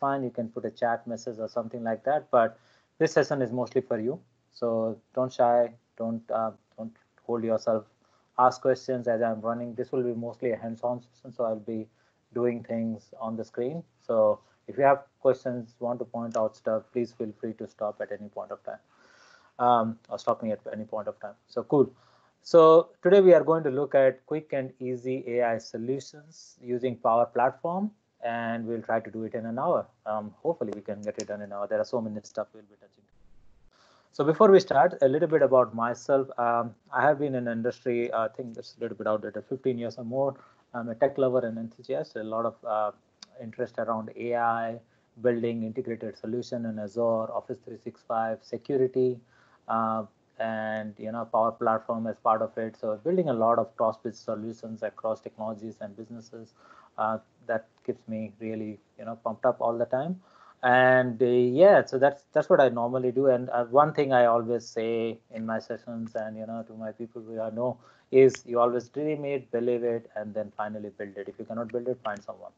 fine. You can put a chat message or something like that. But this session is mostly for you. So don't shy. Don't uh, don't hold yourself. Ask questions as I'm running. This will be mostly a hands-on session. So I'll be doing things on the screen. So if you have questions, want to point out stuff, please feel free to stop at any point of time um, or stop me at any point of time. So cool. So today we are going to look at quick and easy AI solutions using Power Platform, and we'll try to do it in an hour. Um, hopefully we can get it done in an hour. There are so many stuff we'll be touching. So before we start, a little bit about myself. Um, I have been in industry, I think it's a little bit outdated, 15 years or more. I'm a tech lover and enthusiast, a lot of uh, interest around AI, building integrated solution in Azure, Office 365, security, uh, and you know Power Platform as part of it. So building a lot of cross-business solutions across technologies and businesses. Uh, that keeps me really you know pumped up all the time. And uh, yeah, so that's that's what I normally do. And uh, one thing I always say in my sessions and you know to my people who I know is you always dream it, believe it, and then finally build it. If you cannot build it, find someone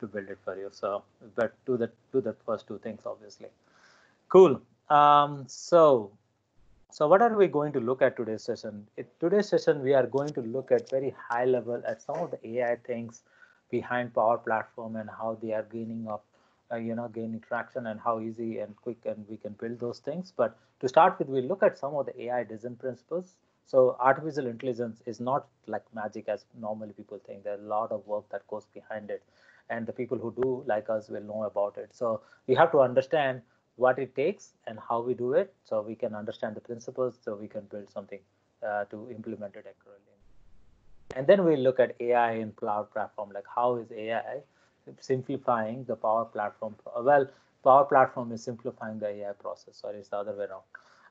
to build it for you. So, but do the do the first two things, obviously. Cool. Um, so, so what are we going to look at today's session? In today's session, we are going to look at very high level at some of the AI things behind Power Platform and how they are gaining up, uh, you know, gaining traction and how easy and quick and we can build those things. But to start with, we look at some of the AI design principles. So artificial intelligence is not like magic as normally people think. There's a lot of work that goes behind it and the people who do like us will know about it. So we have to understand what it takes and how we do it so we can understand the principles so we can build something uh, to implement it accurately. And then we look at AI in cloud platform, like how is AI simplifying the Power Platform? Well, Power Platform is simplifying the AI process, or it's the other way around.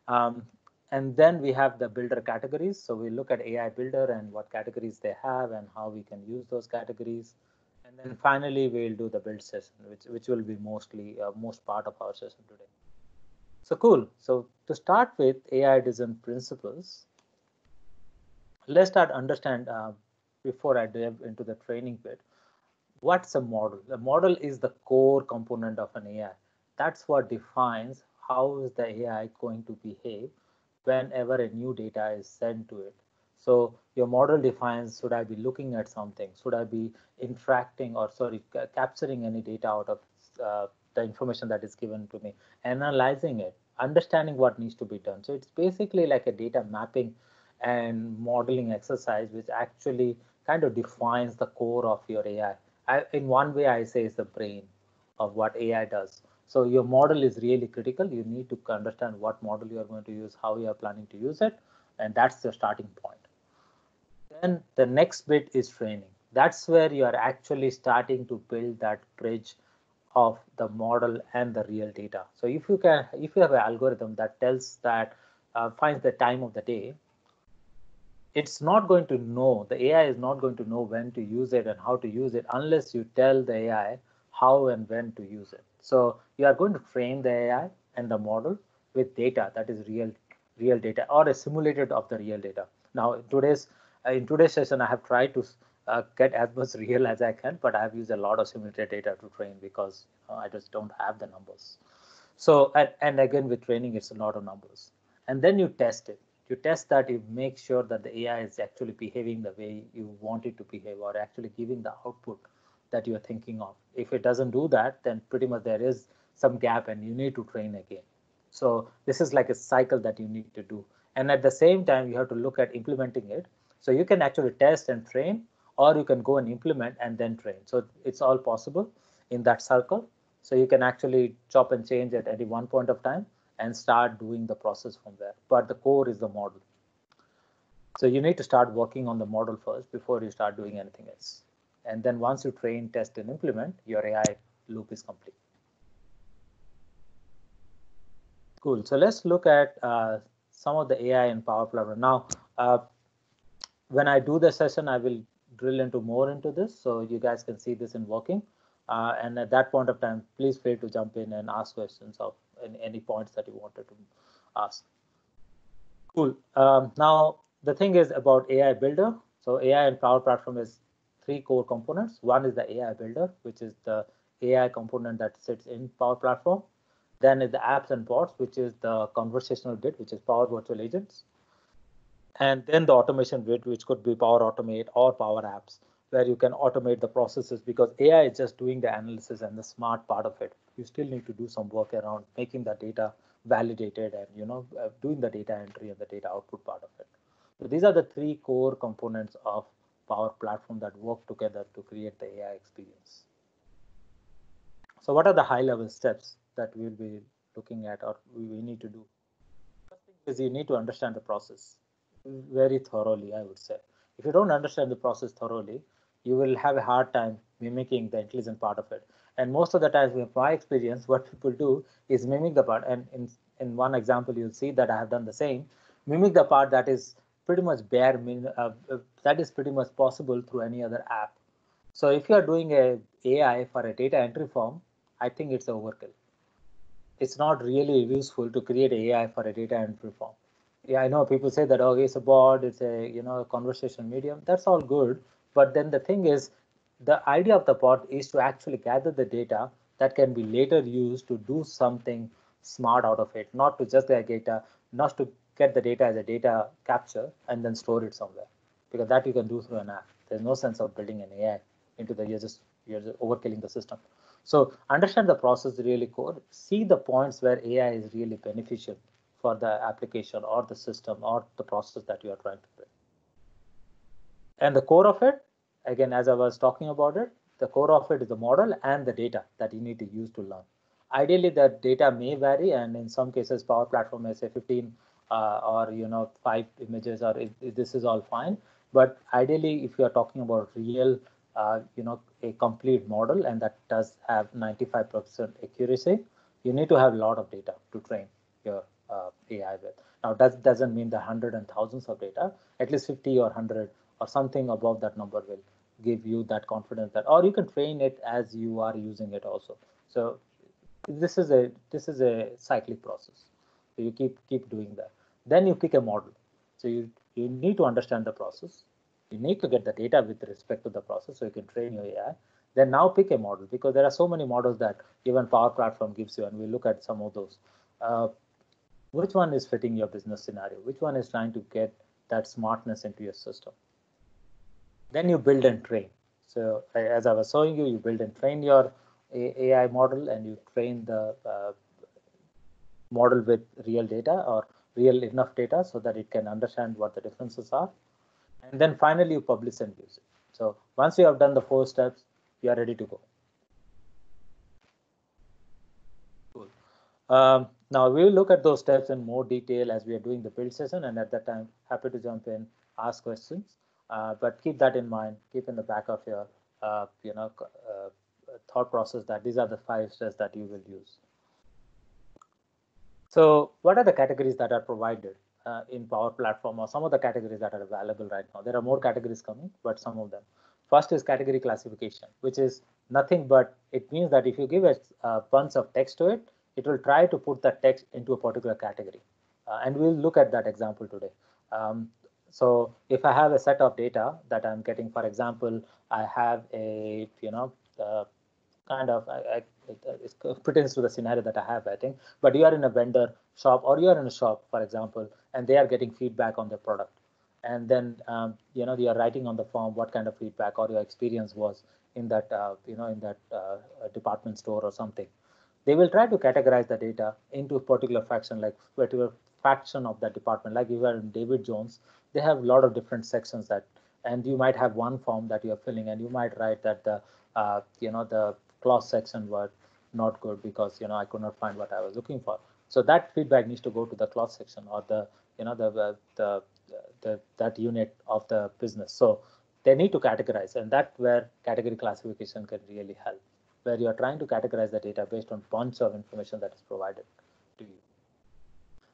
Um, and then we have the builder categories. So we look at AI builder and what categories they have and how we can use those categories. And then finally, we'll do the build session, which, which will be mostly uh, most part of our session today. So cool. So to start with AI design principles, let's start understand uh, before I dive into the training bit. What's a model? A model is the core component of an AI. That's what defines how is the AI going to behave whenever a new data is sent to it. So your model defines, should I be looking at something? Should I be interacting or sorry, capturing any data out of uh, the information that is given to me, analyzing it, understanding what needs to be done. So it's basically like a data mapping and modeling exercise, which actually kind of defines the core of your AI. I, in one way, I say it's the brain of what AI does. So your model is really critical. You need to understand what model you are going to use, how you are planning to use it, and that's the starting point. Then the next bit is training. That's where you are actually starting to build that bridge of the model and the real data. So if you can, if you have an algorithm that tells that uh, finds the time of the day, it's not going to know, the AI is not going to know when to use it and how to use it unless you tell the AI how and when to use it. So you are going to train the AI and the model with data that is real, real data or a simulated of the real data. Now today's uh, in today's session, I have tried to uh, get as much real as I can, but I have used a lot of simulated data to train because know, I just don't have the numbers. So, and, and again, with training, it's a lot of numbers. And then you test it. You test that, you make sure that the AI is actually behaving the way you want it to behave or actually giving the output that you're thinking of. If it doesn't do that, then pretty much there is some gap and you need to train again. So this is like a cycle that you need to do. And at the same time, you have to look at implementing it so you can actually test and train, or you can go and implement and then train. So it's all possible in that circle. So you can actually chop and change at any one point of time and start doing the process from there. But the core is the model. So you need to start working on the model first before you start doing anything else. And then once you train, test, and implement, your AI loop is complete. Cool. So let's look at uh, some of the AI and Power Platform. Now, uh, when I do the session, I will drill into more into this so you guys can see this in working. Uh, and at that point of time, please feel to jump in and ask questions of any, any points that you wanted to ask. Cool. Um, now, the thing is about AI Builder. So AI and Power Platform is three core components. One is the AI Builder, which is the AI component that sits in Power Platform. Then is the apps and bots, which is the conversational bit, which is Power Virtual Agents. And then the automation bit, which could be Power Automate or Power Apps, where you can automate the processes because AI is just doing the analysis and the smart part of it. You still need to do some work around making the data validated and you know uh, doing the data entry and the data output part of it. So these are the three core components of Power Platform that work together to create the AI experience. So what are the high level steps that we'll be looking at or we need to do? First thing is you need to understand the process very thoroughly, I would say. If you don't understand the process thoroughly, you will have a hard time mimicking the intelligent part of it. And most of the times, with my experience, what people do is mimic the part. And in, in one example, you'll see that I have done the same. Mimic the part that is pretty much bare min uh, uh, that is pretty much possible through any other app. So if you are doing a AI for a data entry form, I think it's overkill. It's not really useful to create AI for a data entry form. Yeah, I know people say that oh, it's a bot, it's a you know a conversation medium. That's all good, but then the thing is, the idea of the bot is to actually gather the data that can be later used to do something smart out of it, not to just get data, not to get the data as a data capture and then store it somewhere, because that you can do through an app. There's no sense of building an AI into the you're just you're just overkilling the system. So understand the process really core. See the points where AI is really beneficial for the application or the system or the process that you are trying to build. And the core of it, again, as I was talking about it, the core of it is the model and the data that you need to use to learn. Ideally, the data may vary, and in some cases, Power Platform may say 15 uh, or you know five images, or this is all fine. But ideally, if you are talking about real, uh, you know, a complete model, and that does have 95% accuracy, you need to have a lot of data to train your uh, AI with. Now, that doesn't mean the hundred and thousands of data. At least 50 or 100 or something above that number will give you that confidence that, or you can train it as you are using it also. So this is a this is a cyclic process. So you keep keep doing that. Then you pick a model. So you you need to understand the process. You need to get the data with respect to the process so you can train your AI. Then now pick a model because there are so many models that even Power Platform gives you, and we look at some of those. Uh, which one is fitting your business scenario? Which one is trying to get that smartness into your system? Then you build and train. So as I was showing you, you build and train your AI model and you train the uh, model with real data or real enough data so that it can understand what the differences are. And then finally you publish and use it. So once you have done the four steps, you are ready to go. Cool. Um, now we will look at those steps in more detail as we are doing the build session and at that time, happy to jump in, ask questions. Uh, but keep that in mind, keep in the back of your, uh, you know, uh, thought process that these are the five steps that you will use. So what are the categories that are provided uh, in Power Platform or some of the categories that are available right now? There are more categories coming, but some of them. First is category classification, which is nothing but it means that if you give a, a bunch of text to it, it will try to put that text into a particular category. Uh, and we'll look at that example today. Um, so if I have a set of data that I'm getting, for example, I have a, you know, uh, kind of, I, I, it pertains to the scenario that I have, I think, but you are in a vendor shop or you are in a shop, for example, and they are getting feedback on their product. And then, um, you know, you are writing on the form what kind of feedback or your experience was in that, uh, you know, in that uh, department store or something. They will try to categorize the data into a particular fraction, like particular fraction of that department. Like you are in David Jones, they have a lot of different sections that, and you might have one form that you are filling, and you might write that the, uh, you know, the clause section were not good because you know I could not find what I was looking for. So that feedback needs to go to the clause section or the, you know, the the, the, the that unit of the business. So they need to categorize, and that where category classification can really help, where you are trying to categorize the data based on bunch of information that is provided to you.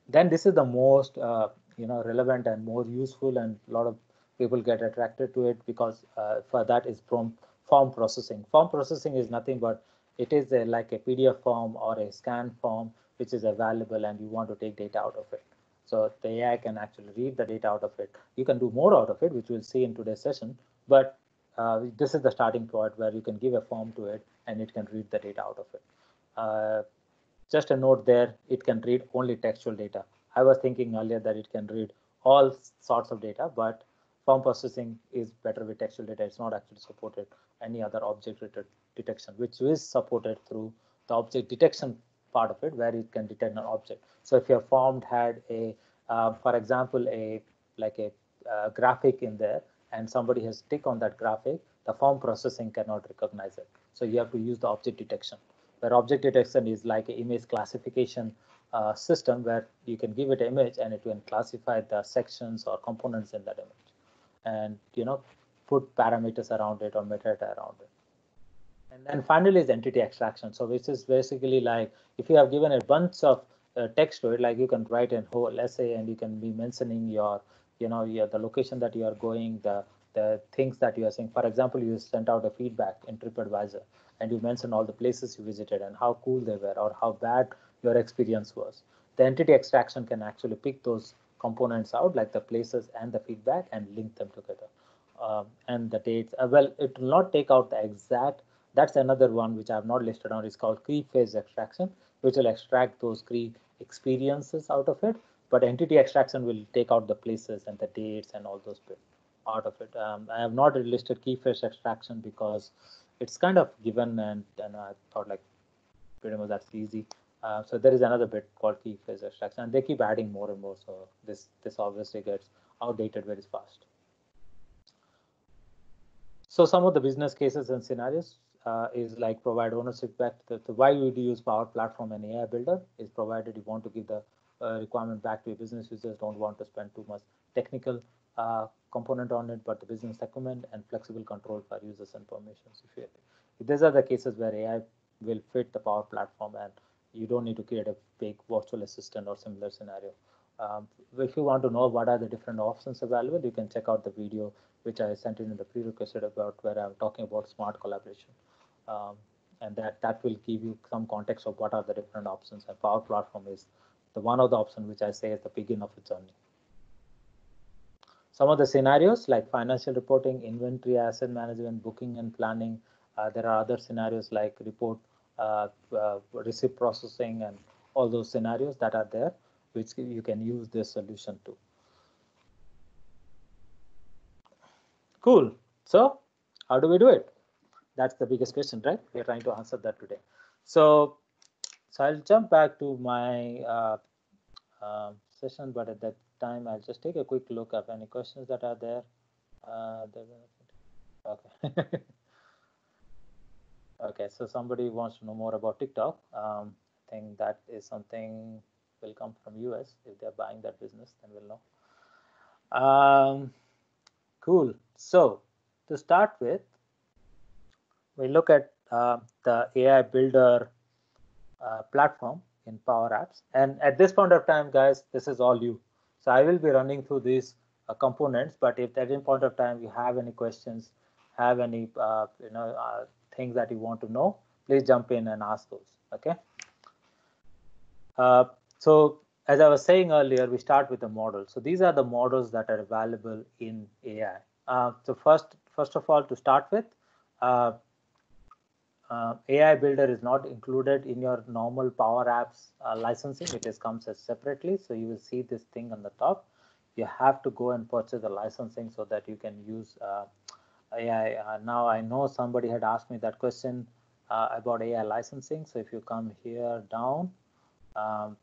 Then this is the most uh, you know relevant and more useful and a lot of people get attracted to it because uh, for that is from form processing form processing is nothing but it is a, like a pdf form or a scan form which is available and you want to take data out of it so the ai can actually read the data out of it you can do more out of it which we'll see in today's session but uh, this is the starting point where you can give a form to it and it can read the data out of it. Uh, just a note there, it can read only textual data. I was thinking earlier that it can read all sorts of data, but form processing is better with textual data. It's not actually supported any other object detection, which is supported through the object detection part of it, where it can detect an object. So if your form had a, uh, for example, a like a uh, graphic in there, and somebody has tick on that graphic, the form processing cannot recognize it. So you have to use the object detection, where object detection is like an image classification uh, system where you can give it image and it will classify the sections or components in that image and you know put parameters around it or metadata around it. And then finally is entity extraction. So which is basically like if you have given a bunch of uh, text to it like you can write a whole essay and you can be mentioning your you know your the location that you are going the the things that you are saying for example you sent out a feedback in tripadvisor and you mentioned all the places you visited and how cool they were or how bad your experience was. The entity extraction can actually pick those components out like the places and the feedback and link them together. Um, and the dates uh, well it will not take out the exact that's another one which i have not listed on it's called key phrase extraction which will extract those key experiences out of it. But entity extraction will take out the places and the dates and all those bits out of it. Um, i have not listed key phrase extraction because it's kind of given and, and i thought like pretty much that's easy uh, so there is another bit called key phrase extraction, and they keep adding more and more. So this this obviously gets outdated very fast. So some of the business cases and scenarios uh, is like provide ownership back. To the, why would you use Power Platform and AI Builder is provided you want to give the uh, requirement back to your business users. Don't want to spend too much technical uh, component on it, but the business document and flexible control for users and permissions. If, you, these are the cases where AI will fit the Power Platform and you don't need to create a big virtual assistant or similar scenario. Um, if you want to know what are the different options available, you can check out the video which I sent in the prerequisite about where I'm talking about smart collaboration. Um, and that, that will give you some context of what are the different options. And Power Platform is the one of the options which I say is the beginning of the journey. Some of the scenarios like financial reporting, inventory, asset management, booking and planning. Uh, there are other scenarios like report receipt processing and all those scenarios that are there, which you can use this solution to. Cool. So how do we do it? That's the biggest question, right? We're trying to answer that today. So, so I'll jump back to my uh, uh, session, but at that time, I'll just take a quick look at any questions that are there. Uh, okay. Okay, so somebody wants to know more about TikTok. Um, I think that is something will come from US. If they're buying that business, then we'll know. Um, cool. So to start with, we look at uh, the AI Builder uh, platform in Power Apps. And at this point of time, guys, this is all you. So I will be running through these uh, components, but if at any point of time you have any questions, have any uh, you know uh, things that you want to know, please jump in and ask those. Okay. Uh, so as I was saying earlier, we start with the model. So these are the models that are available in AI. Uh, so first, first of all, to start with, uh, uh AI Builder is not included in your normal Power Apps uh, licensing. It is comes as separately. So you will see this thing on the top. You have to go and purchase the licensing so that you can use uh, AI. Uh, now I know somebody had asked me that question uh, about AI licensing. So if you come here down, um,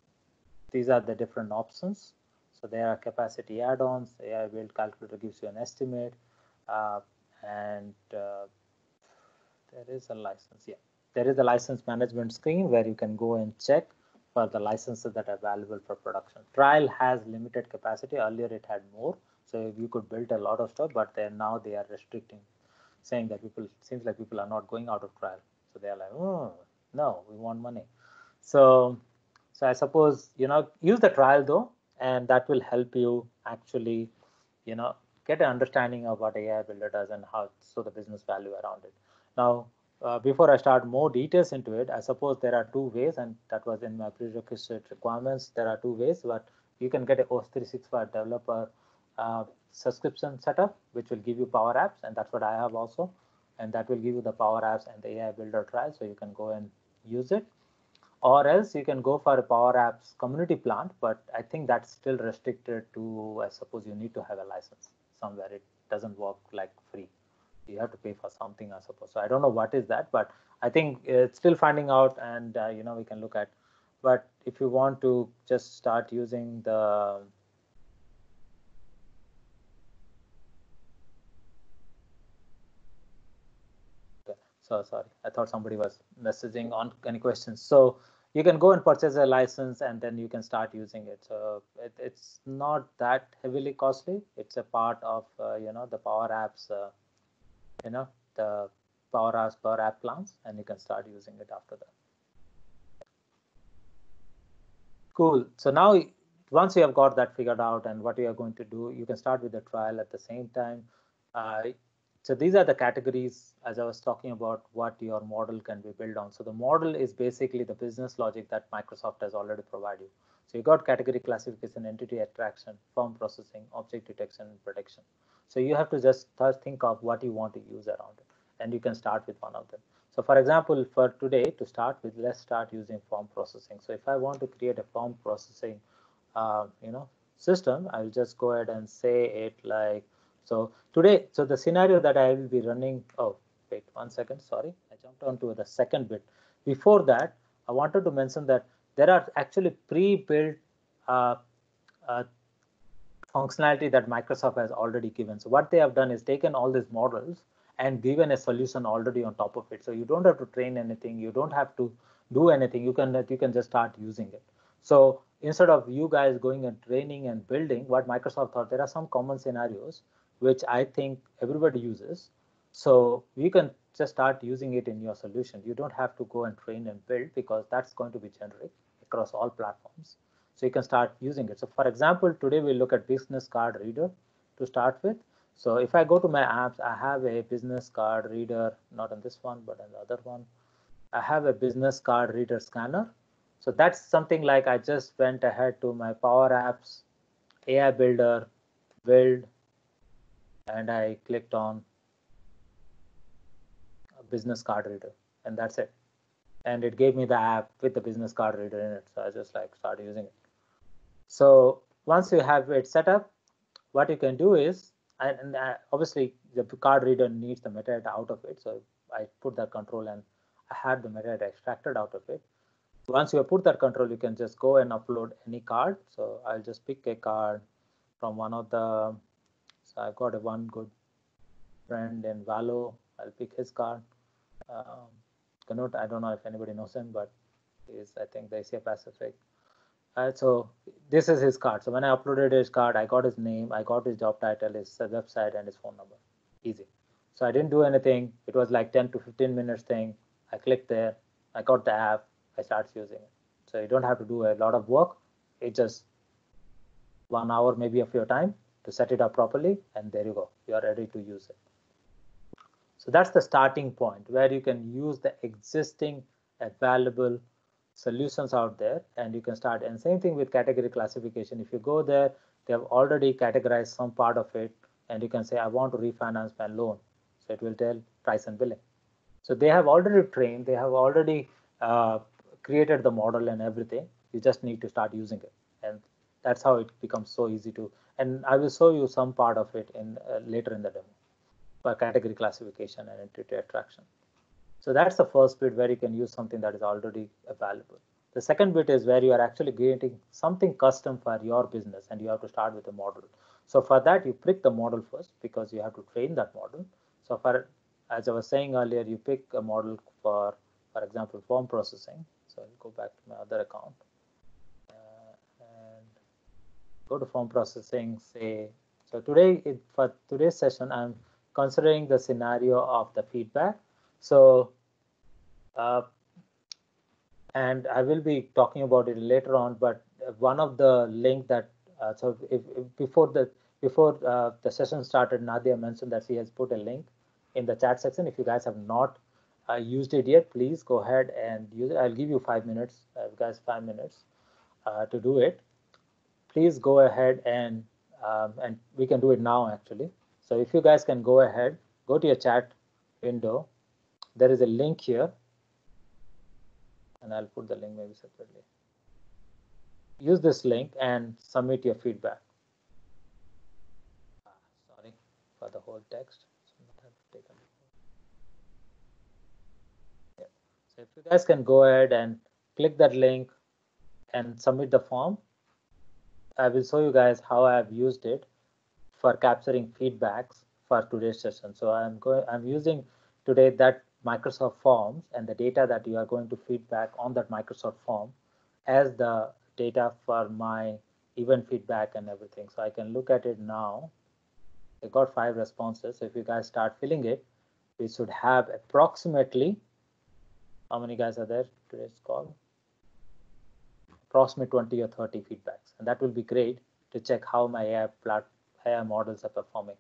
these are the different options. So there are capacity add-ons. AI build calculator gives you an estimate, uh, and uh, there is a license. Yeah, there is a license management screen where you can go and check for the licenses that are available for production. Trial has limited capacity. Earlier it had more. So you could build a lot of stuff, but then now they are restricting, saying that people seems like people are not going out of trial. So they are like, oh no, we want money. So so I suppose you know use the trial though, and that will help you actually, you know, get an understanding of what AI Builder does and how so the business value around it. Now, uh, before I start more details into it, I suppose there are two ways, and that was in my prerequisite requirements. There are two ways, but you can get a OS 365 developer uh, subscription setup, which will give you Power Apps, and that's what I have also. And that will give you the Power Apps and the AI Builder trial, so you can go and use it. Or else you can go for a Power Apps community plan, but I think that's still restricted to, I suppose you need to have a license somewhere. It doesn't work like free. You have to pay for something, I suppose. So I don't know what is that, but I think it's still finding out, and uh, you know we can look at. But if you want to just start using the so sorry. I thought somebody was messaging on any questions. So you can go and purchase a license and then you can start using it. So it, it's not that heavily costly. It's a part of uh, you know the power apps uh, you know the power apps power app plans and you can start using it after that. Cool. So now once you have got that figured out and what you are going to do you can start with the trial at the same time. Uh, so these are the categories as I was talking about what your model can be built on. So the model is basically the business logic that Microsoft has already provided you. So you got category classification, entity extraction, form processing, object detection, and prediction. So you have to just think of what you want to use around it, and you can start with one of them. So for example, for today to start with, let's start using form processing. So if I want to create a form processing, uh, you know, system, I'll just go ahead and say it like so today, so the scenario that I will be running, oh, wait one second, sorry, I jumped on to the second bit. Before that, I wanted to mention that there are actually pre-built uh, uh, functionality that Microsoft has already given. So what they have done is taken all these models and given a solution already on top of it. So you don't have to train anything. You don't have to do anything. You can you can just start using it. So instead of you guys going and training and building, what Microsoft thought there are some common scenarios which I think everybody uses. So you can just start using it in your solution. You don't have to go and train and build because that's going to be generic across all platforms. So you can start using it. So for example, today we look at business card reader to start with. So if I go to my apps, I have a business card reader, not on this one, but on the other one. I have a business card reader scanner. So that's something like I just went ahead to my Power Apps, AI Builder, build, and I clicked on business card reader and that's it. And it gave me the app with the business card reader in it. So I just like started using it. So once you have it set up, what you can do is, and, and uh, obviously the card reader needs the metadata out of it. So I put that control and I had the metadata extracted out of it. Once you have put that control, you can just go and upload any card. So I'll just pick a card from one of the so I've got a one good friend in Valo. I'll pick his card. Um, I don't know if anybody knows him, but he's I think the Asia Pacific. Uh, so this is his card. So when I uploaded his card, I got his name, I got his job title, his website, and his phone number. Easy. So I didn't do anything. It was like 10 to 15 minutes thing. I clicked there. I got the app. I started using it. So you don't have to do a lot of work. It just one hour maybe of your time to set it up properly and there you go. You are ready to use it. So that's the starting point where you can use the existing available solutions out there and you can start. And same thing with category classification. If you go there they have already categorized some part of it and you can say i want to refinance my loan. So it will tell price and billing. So they have already trained they have already uh, created the model and everything. You just need to start using it. And that's how it becomes so easy to and I will show you some part of it in uh, later in the demo for category classification and entity extraction. So that's the first bit where you can use something that is already available. The second bit is where you are actually creating something custom for your business and you have to start with a model. So for that, you pick the model first because you have to train that model. So for, as I was saying earlier, you pick a model for, for example, form processing. So I'll go back to my other account go to form processing, say, so today, it, for today's session, I'm considering the scenario of the feedback. So, uh, and I will be talking about it later on, but one of the link that, uh, so if, if, before the before uh, the session started, Nadia mentioned that she has put a link in the chat section. If you guys have not uh, used it yet, please go ahead and use it. I'll give you five minutes, uh, guys, five minutes uh, to do it please go ahead and um, and we can do it now actually. So if you guys can go ahead, go to your chat window. There is a link here, and I'll put the link maybe separately. Use this link and submit your feedback. Ah, sorry for the whole text. So if you guys can go ahead and click that link and submit the form, I will show you guys how I have used it for capturing feedbacks for today's session. So I'm going, I'm using today that Microsoft Forms and the data that you are going to feedback on that Microsoft form as the data for my event feedback and everything. So I can look at it now. I got five responses. So if you guys start filling it, we should have approximately, how many guys are there today's call? Approximately 20 or 30 feedbacks. And that will be great to check how my AI, plat AI models are performing.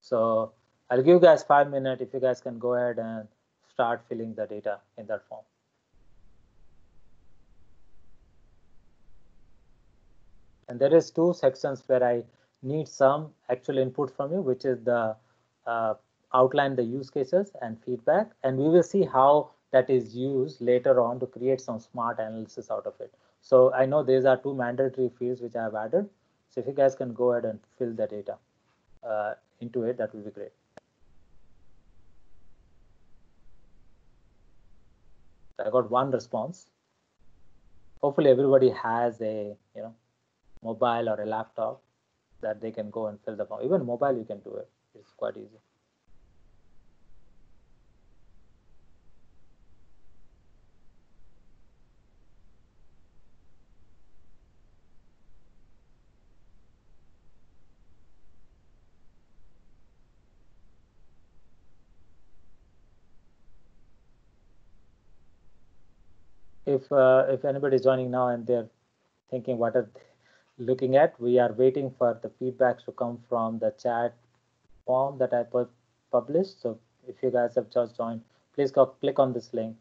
So I'll give you guys five minutes if you guys can go ahead and start filling the data in that form. And there is two sections where I need some actual input from you, which is the uh, outline the use cases and feedback. And we will see how that is used later on to create some smart analysis out of it. So I know these are two mandatory fields which I have added. So if you guys can go ahead and fill the data uh, into it, that will be great. I got one response. Hopefully everybody has a you know mobile or a laptop that they can go and fill the form. Even mobile you can do it. It's quite easy. If uh, if anybody is joining now and they're thinking what are they looking at, we are waiting for the feedbacks to come from the chat form that I put published. So if you guys have just joined, please go click on this link,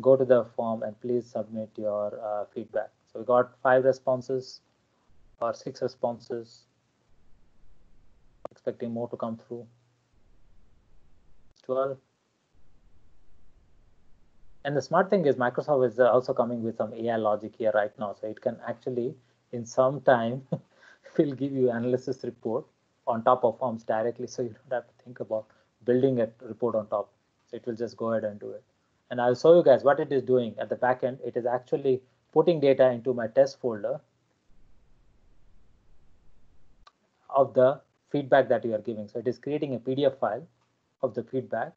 go to the form and please submit your uh, feedback. So we got five responses or six responses. Expecting more to come through. 12. And the smart thing is Microsoft is uh, also coming with some AI logic here right now. So it can actually, in some time, will give you analysis report on top of forms directly. So you don't have to think about building a report on top. So it will just go ahead and do it. And I'll show you guys what it is doing at the back end. It is actually putting data into my test folder of the feedback that you are giving. So it is creating a PDF file of the feedback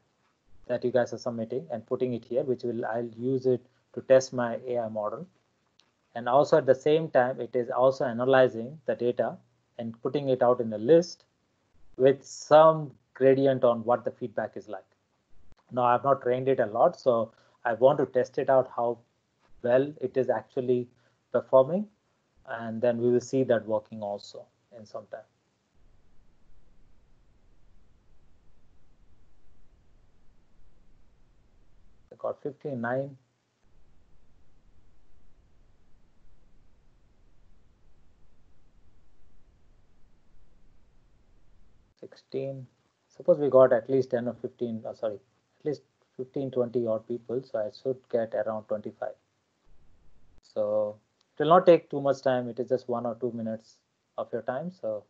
that you guys are submitting and putting it here, which will I'll use it to test my AI model. And also at the same time, it is also analyzing the data and putting it out in a list with some gradient on what the feedback is like. Now I've not trained it a lot, so I want to test it out how well it is actually performing. And then we will see that working also in some time. Got 59. Sixteen. Suppose we got at least 10 or 15, oh, sorry, at least 15, 20 odd people. So I should get around 25. So it will not take too much time. It is just one or two minutes of your time. So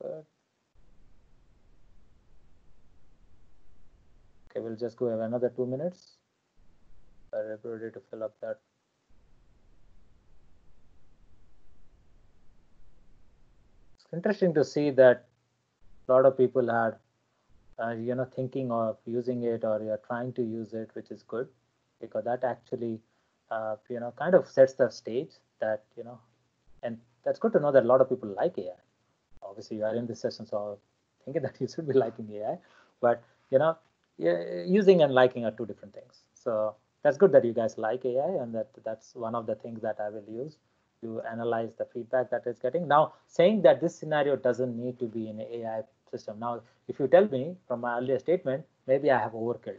good. Okay, we'll just go have another two minutes for everybody to fill up that. It's interesting to see that a lot of people are, uh, you know, thinking of using it or you're trying to use it, which is good because that actually, uh, you know, kind of sets the stage that, you know, and that's good to know that a lot of people like AI. Obviously, you are in this session, so I'm thinking that you should be liking AI, but you know, using and liking are two different things. So that's good that you guys like AI and that that's one of the things that I will use to analyze the feedback that it's getting. Now, saying that this scenario doesn't need to be in an AI system. Now, if you tell me from my earlier statement, maybe I have overkill.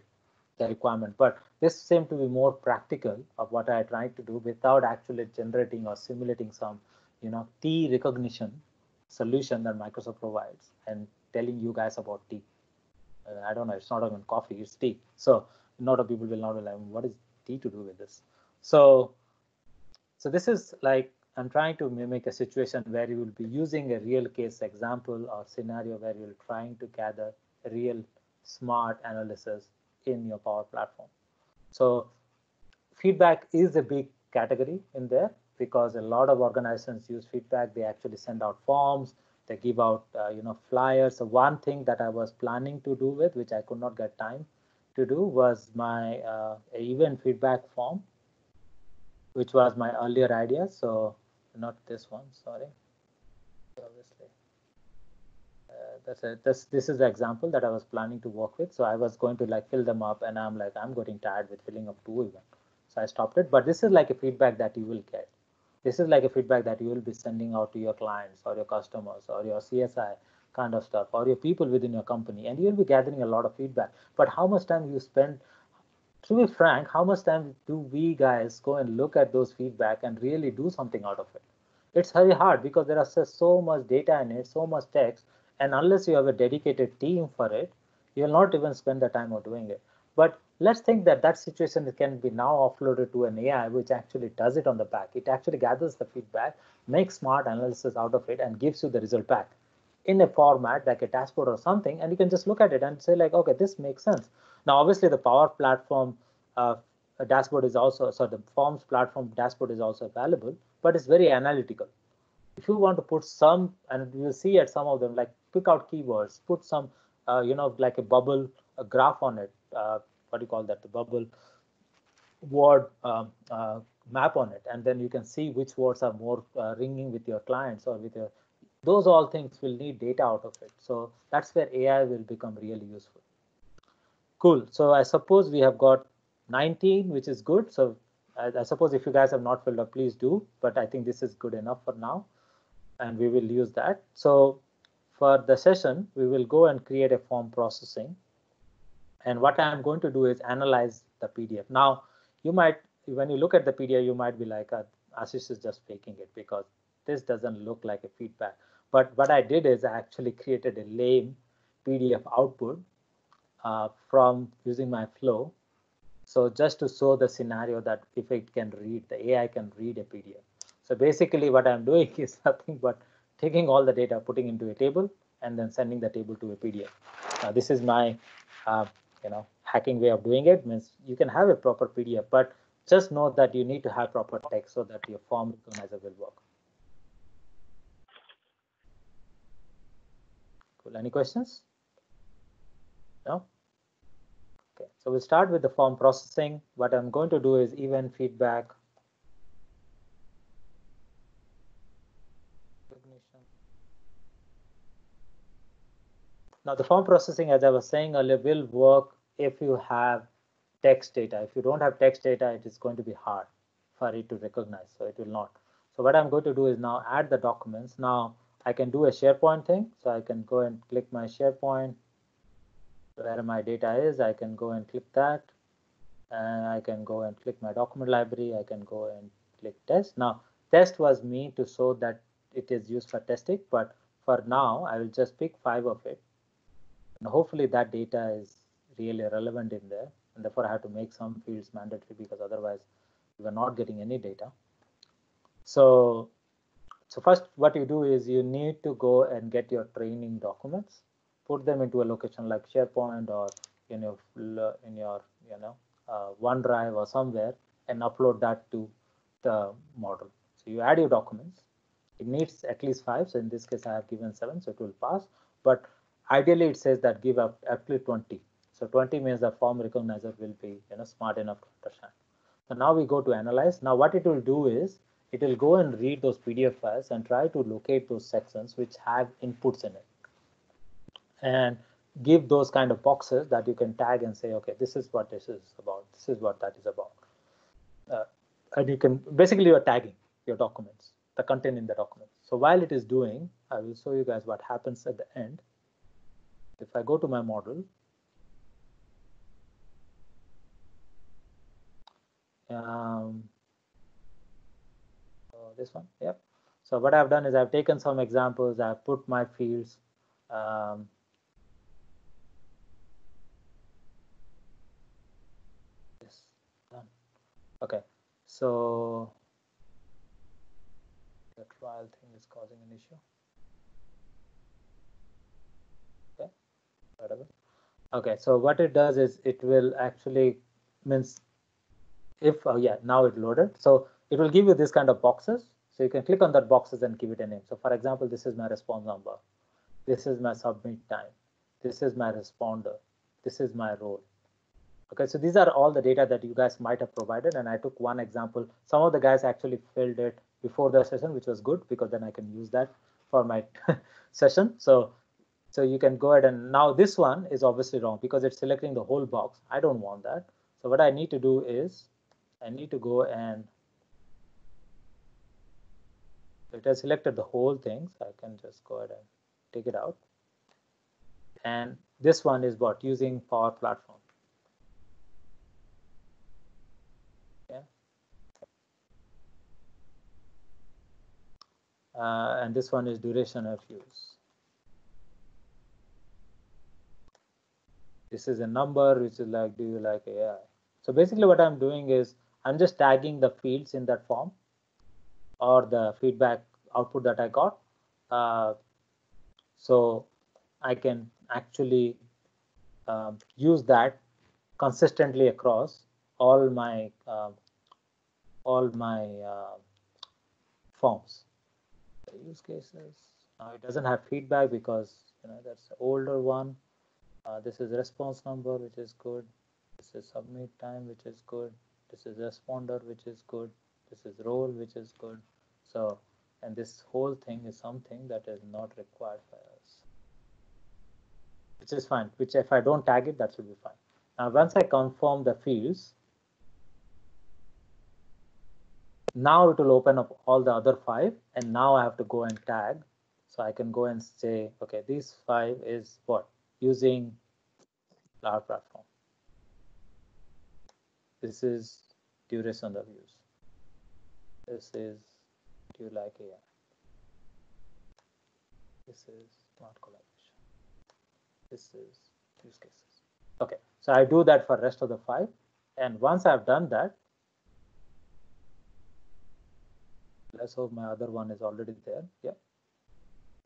the requirement. But this seemed to be more practical of what I tried to do without actually generating or simulating some, you know, T recognition solution that Microsoft provides and telling you guys about tea. Uh, I don't know, it's not even coffee, it's tea. So a lot of people will not be like, what is tea to do with this? So, so this is like, I'm trying to mimic a situation where you will be using a real case example or scenario where you're trying to gather real smart analysis in your Power Platform. So feedback is a big category in there because a lot of organizations use feedback. They actually send out forms, they give out uh, you know flyers. So one thing that I was planning to do with, which I could not get time to do, was my uh, event feedback form, which was my earlier idea. So not this one, sorry. Obviously that's a this this is the example that I was planning to work with. So I was going to like fill them up, and I'm like I'm getting tired with filling up two even. So I stopped it. But this is like a feedback that you will get. This is like a feedback that you will be sending out to your clients or your customers or your CSI kind of stuff or your people within your company, and you'll be gathering a lot of feedback. But how much time you spend? To be frank, how much time do we guys go and look at those feedback and really do something out of it? It's very hard because there are so much data in it, so much text and unless you have a dedicated team for it, you'll not even spend the time of doing it. But let's think that that situation can be now offloaded to an AI, which actually does it on the back. It actually gathers the feedback, makes smart analysis out of it, and gives you the result back in a format like a dashboard or something. And you can just look at it and say like, okay, this makes sense. Now, obviously, the Power Platform uh, dashboard is also, so the Forms platform dashboard is also available, but it's very analytical if you want to put some, and you'll see at some of them, like pick out keywords, put some, uh, you know, like a bubble, a graph on it. Uh, what do you call that? The bubble word um, uh, map on it, and then you can see which words are more uh, ringing with your clients or with your. Those all things will need data out of it. So that's where AI will become really useful. Cool. So I suppose we have got 19, which is good. So I, I suppose if you guys have not filled up, please do. But I think this is good enough for now and we will use that. So for the session, we will go and create a form processing. And what I'm going to do is analyze the PDF. Now, you might, when you look at the PDF, you might be like, uh, Asish is just faking it because this doesn't look like a feedback. But what I did is I actually created a lame PDF output uh, from using my flow. So just to show the scenario that if it can read, the AI can read a PDF. So basically what I'm doing is nothing but taking all the data, putting into a table, and then sending the table to a PDF. Now this is my, uh, you know, hacking way of doing it. Means you can have a proper PDF, but just know that you need to have proper text so that your form recognizer will work. Cool. Any questions? No? Okay, so we'll start with the form processing. What I'm going to do is event feedback Now the form processing, as I was saying earlier, will work if you have text data. If you don't have text data, it is going to be hard for it to recognize, so it will not. So what I'm going to do is now add the documents. Now I can do a SharePoint thing. So I can go and click my SharePoint where my data is. I can go and click that. And I can go and click my document library. I can go and click test. Now test was me to show that it is used for testing, but for now I will just pick five of it and hopefully that data is really relevant in there. And therefore, I have to make some fields mandatory because otherwise we are not getting any data. So, so first what you do is you need to go and get your training documents, put them into a location like SharePoint or in your in your you know uh, OneDrive or somewhere and upload that to the model. So you add your documents. It needs at least five. So in this case, I have given seven, so it will pass. But ideally it says that give up at least 20 so 20 means the form recognizer will be you know smart enough to understand. So now we go to analyze. Now what it will do is it will go and read those pdf files and try to locate those sections which have inputs in it. And give those kind of boxes that you can tag and say okay this is what this is about. This is what that is about. Uh, and you can basically you're tagging your documents the content in the document so while it is doing i will show you guys what happens at the end if I go to my model, um, uh, this one, yep. So what I've done is I've taken some examples, I've put my fields, um, yes, done. Okay, so the trial thing is causing an issue. Okay, so what it does is it will actually means if uh, yeah now it loaded. So it will give you this kind of boxes. So you can click on that boxes and give it a name. So for example this is my response number. This is my submit time. This is my responder. This is my role. Okay so these are all the data that you guys might have provided and i took one example. Some of the guys actually filled it before the session which was good because then i can use that for my session. So so you can go ahead and now this one is obviously wrong because it's selecting the whole box i don't want that so what I need to do is I need to go and it has selected the whole thing. So I can just go ahead and take it out. And this one is what using Power Platform. Yeah. Uh, and this one is duration of use. This is a number which is like, do you like AI? So basically what I'm doing is I'm just tagging the fields in that form or the feedback output that I got. Uh, so I can actually um, use that consistently across all my uh, all my uh, forms. Use cases. Now it doesn't have feedback because you know that's older one. Uh, this is response number, which is good. This is submit time which is good. This is responder which is good. This is role which is good. So and this whole thing is something that is not required by us. Which is fine. Which if i don't tag it that should be fine. Now once i confirm the fields now it will open up all the other five and now i have to go and tag. So i can go and say okay these five is what using Power Platform this is duration of use. This is do you like AI? This is smart collaboration. This is use cases. Okay, so I do that for rest of the five. And once I've done that, let's hope my other one is already there. Yeah,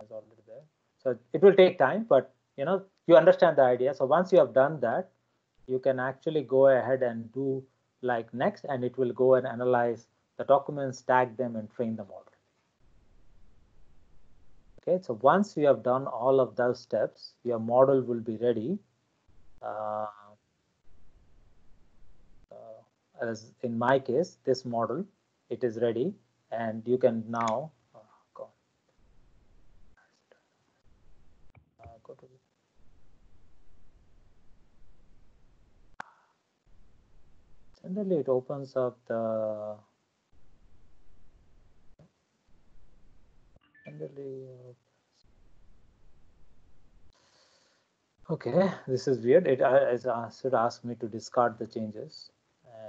it's already there. So it will take time, but you know, you understand the idea. So once you have done that, you can actually go ahead and do like next and it will go and analyze the documents, tag them and train the model. Okay, so once you have done all of those steps, your model will be ready. Uh, uh, as in my case, this model, it is ready and you can now uh, go, uh, go to generally it opens up the generally okay this is weird. It, uh, it uh, should ask me to discard the changes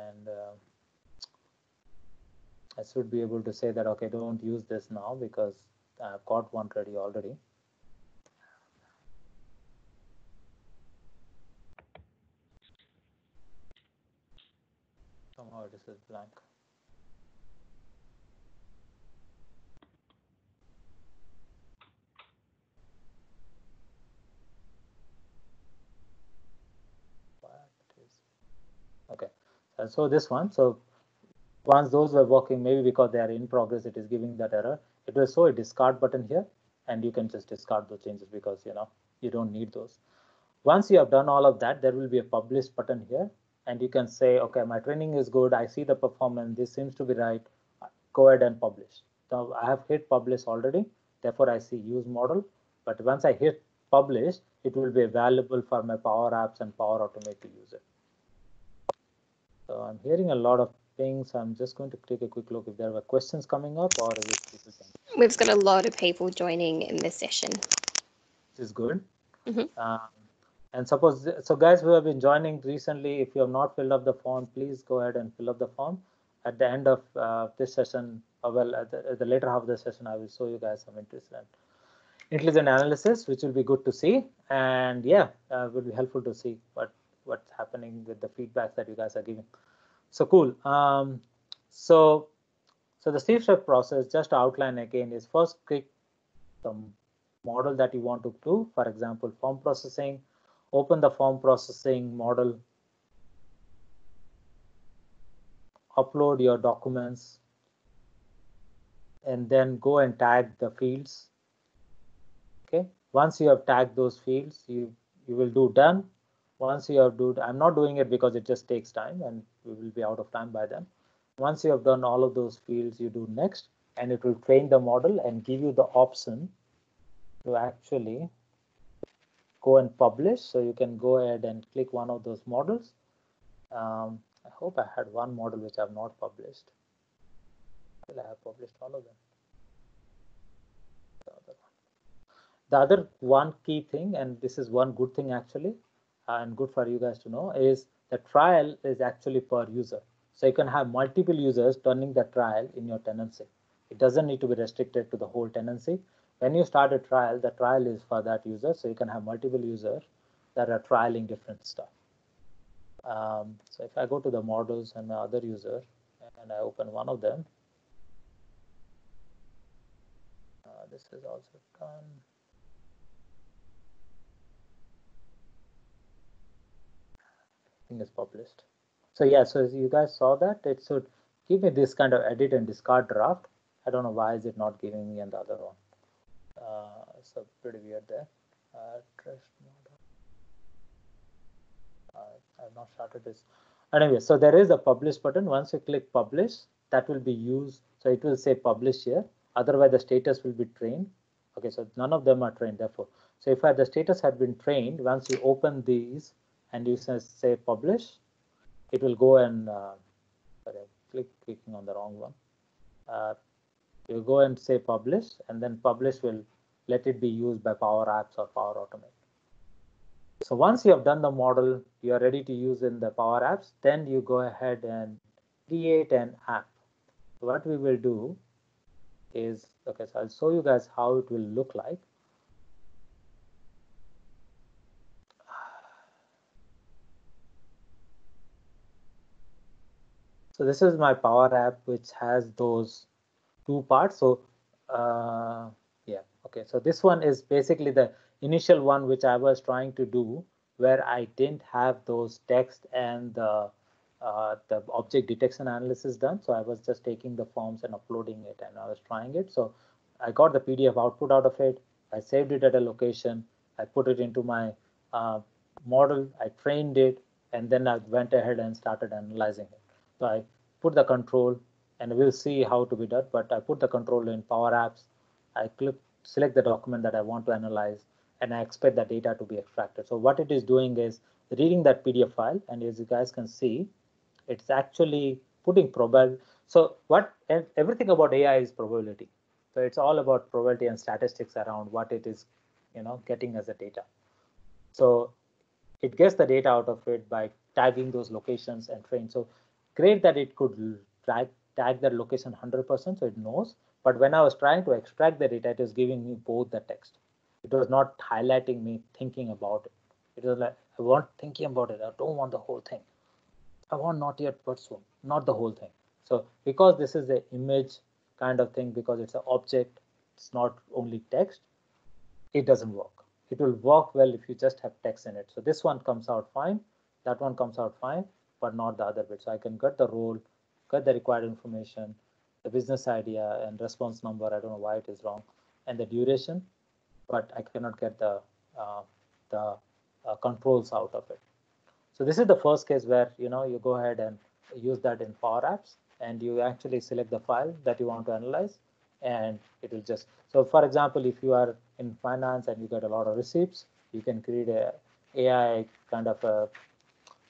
and uh, I should be able to say that okay don't use this now because I've got one ready already somehow this is blank. Okay, so this one, so once those were working, maybe because they are in progress, it is giving that error. It will show a discard button here, and you can just discard those changes because you know you don't need those. Once you have done all of that, there will be a publish button here, and you can say, okay, my training is good. I see the performance. This seems to be right. Go ahead and publish. So I have hit publish already. Therefore, I see use model. But once I hit publish, it will be available for my Power Apps and Power Automate to use it. So I'm hearing a lot of things. I'm just going to take a quick look if there were questions coming up or is it people We've got a lot of people joining in this session. Which is good. Mm -hmm. um, and suppose, so guys who have been joining recently, if you have not filled up the form, please go ahead and fill up the form. at the end of uh, this session, uh, well, at the, at the, later half of the session, I will show you guys some interesting intelligent analysis, which will be good to see. And yeah, uh, will be helpful to see what what's happening with the feedback that you guys are giving. So cool. Um, so so the step process, just to outline again, is first click the model that you want to do. For example, form processing. Open the form processing model upload your documents and then go and tag the fields. Okay? Once you have tagged those fields you you will do done. Once you have do i'm not doing it because it just takes time and we will be out of time by then. Once you have done all of those fields you do next and it will train the model and give you the option to actually go and publish so you can go ahead and click one of those models um, I hope I had one model which I have not published. Well, I have published all of them. The other one. The other one key thing, and this is one good thing actually, and good for you guys to know, is the trial is actually per user. So you can have multiple users turning the trial in your tenancy. It doesn't need to be restricted to the whole tenancy. When you start a trial, the trial is for that user. So you can have multiple users that are trialing different stuff. Um, so if I go to the models and my other user and I open one of them, uh, this is also done. Thing is published. So yeah, so as you guys saw that, it should give me this kind of edit and discard draft. I don't know why is it not giving me another one. Uh, so pretty weird there. Uh, I have not started this. Anyway, so there is a publish button. Once you click publish, that will be used. So it will say publish here. Otherwise, the status will be trained. Okay, so none of them are trained, therefore. So if the status had been trained, once you open these and you say publish, it will go and uh, sorry, click clicking on the wrong one. Uh, you go and say publish, and then publish will let it be used by Power Apps or Power Automate. So once you have done the model, you are ready to use in the Power Apps, then you go ahead and create an app. What we will do is, okay, so I'll show you guys how it will look like. So this is my Power App, which has those two parts. So uh, okay. So this one is basically the initial one which I was trying to do where I didn't have those text and the uh, the object detection analysis done. So I was just taking the forms and uploading it and I was trying it. So I got the PDF output out of it. I saved it at a location. I put it into my uh, model. I trained it and then I went ahead and started analyzing it. So I put the control and we'll see how to be done. But I put the control in Power Apps. I click, select the document that I want to analyze and I expect the data to be extracted. So what it is doing is reading that PDF file, and as you guys can see, it's actually putting probability. So what everything about AI is probability. So it's all about probability and statistics around what it is, you know, getting as a data. So it gets the data out of it by tagging those locations and train. So great that it could tag tag that location 100% so it knows. But when I was trying to extract the data, it was giving me both the text it was not highlighting me thinking about it. It was like, I want thinking about it. I don't want the whole thing. I want not yet soon, not the whole thing. So because this is an image kind of thing, because it's an object, it's not only text, it doesn't work. It will work well if you just have text in it. So this one comes out fine, that one comes out fine, but not the other bit. So I can get the role, get the required information, the business idea and response number. I don't know why it is wrong. And the duration, but I cannot get the uh, the uh, controls out of it. So this is the first case where you know you go ahead and use that in Power Apps, and you actually select the file that you want to analyze, and it will just. So for example, if you are in finance and you get a lot of receipts, you can create a AI kind of a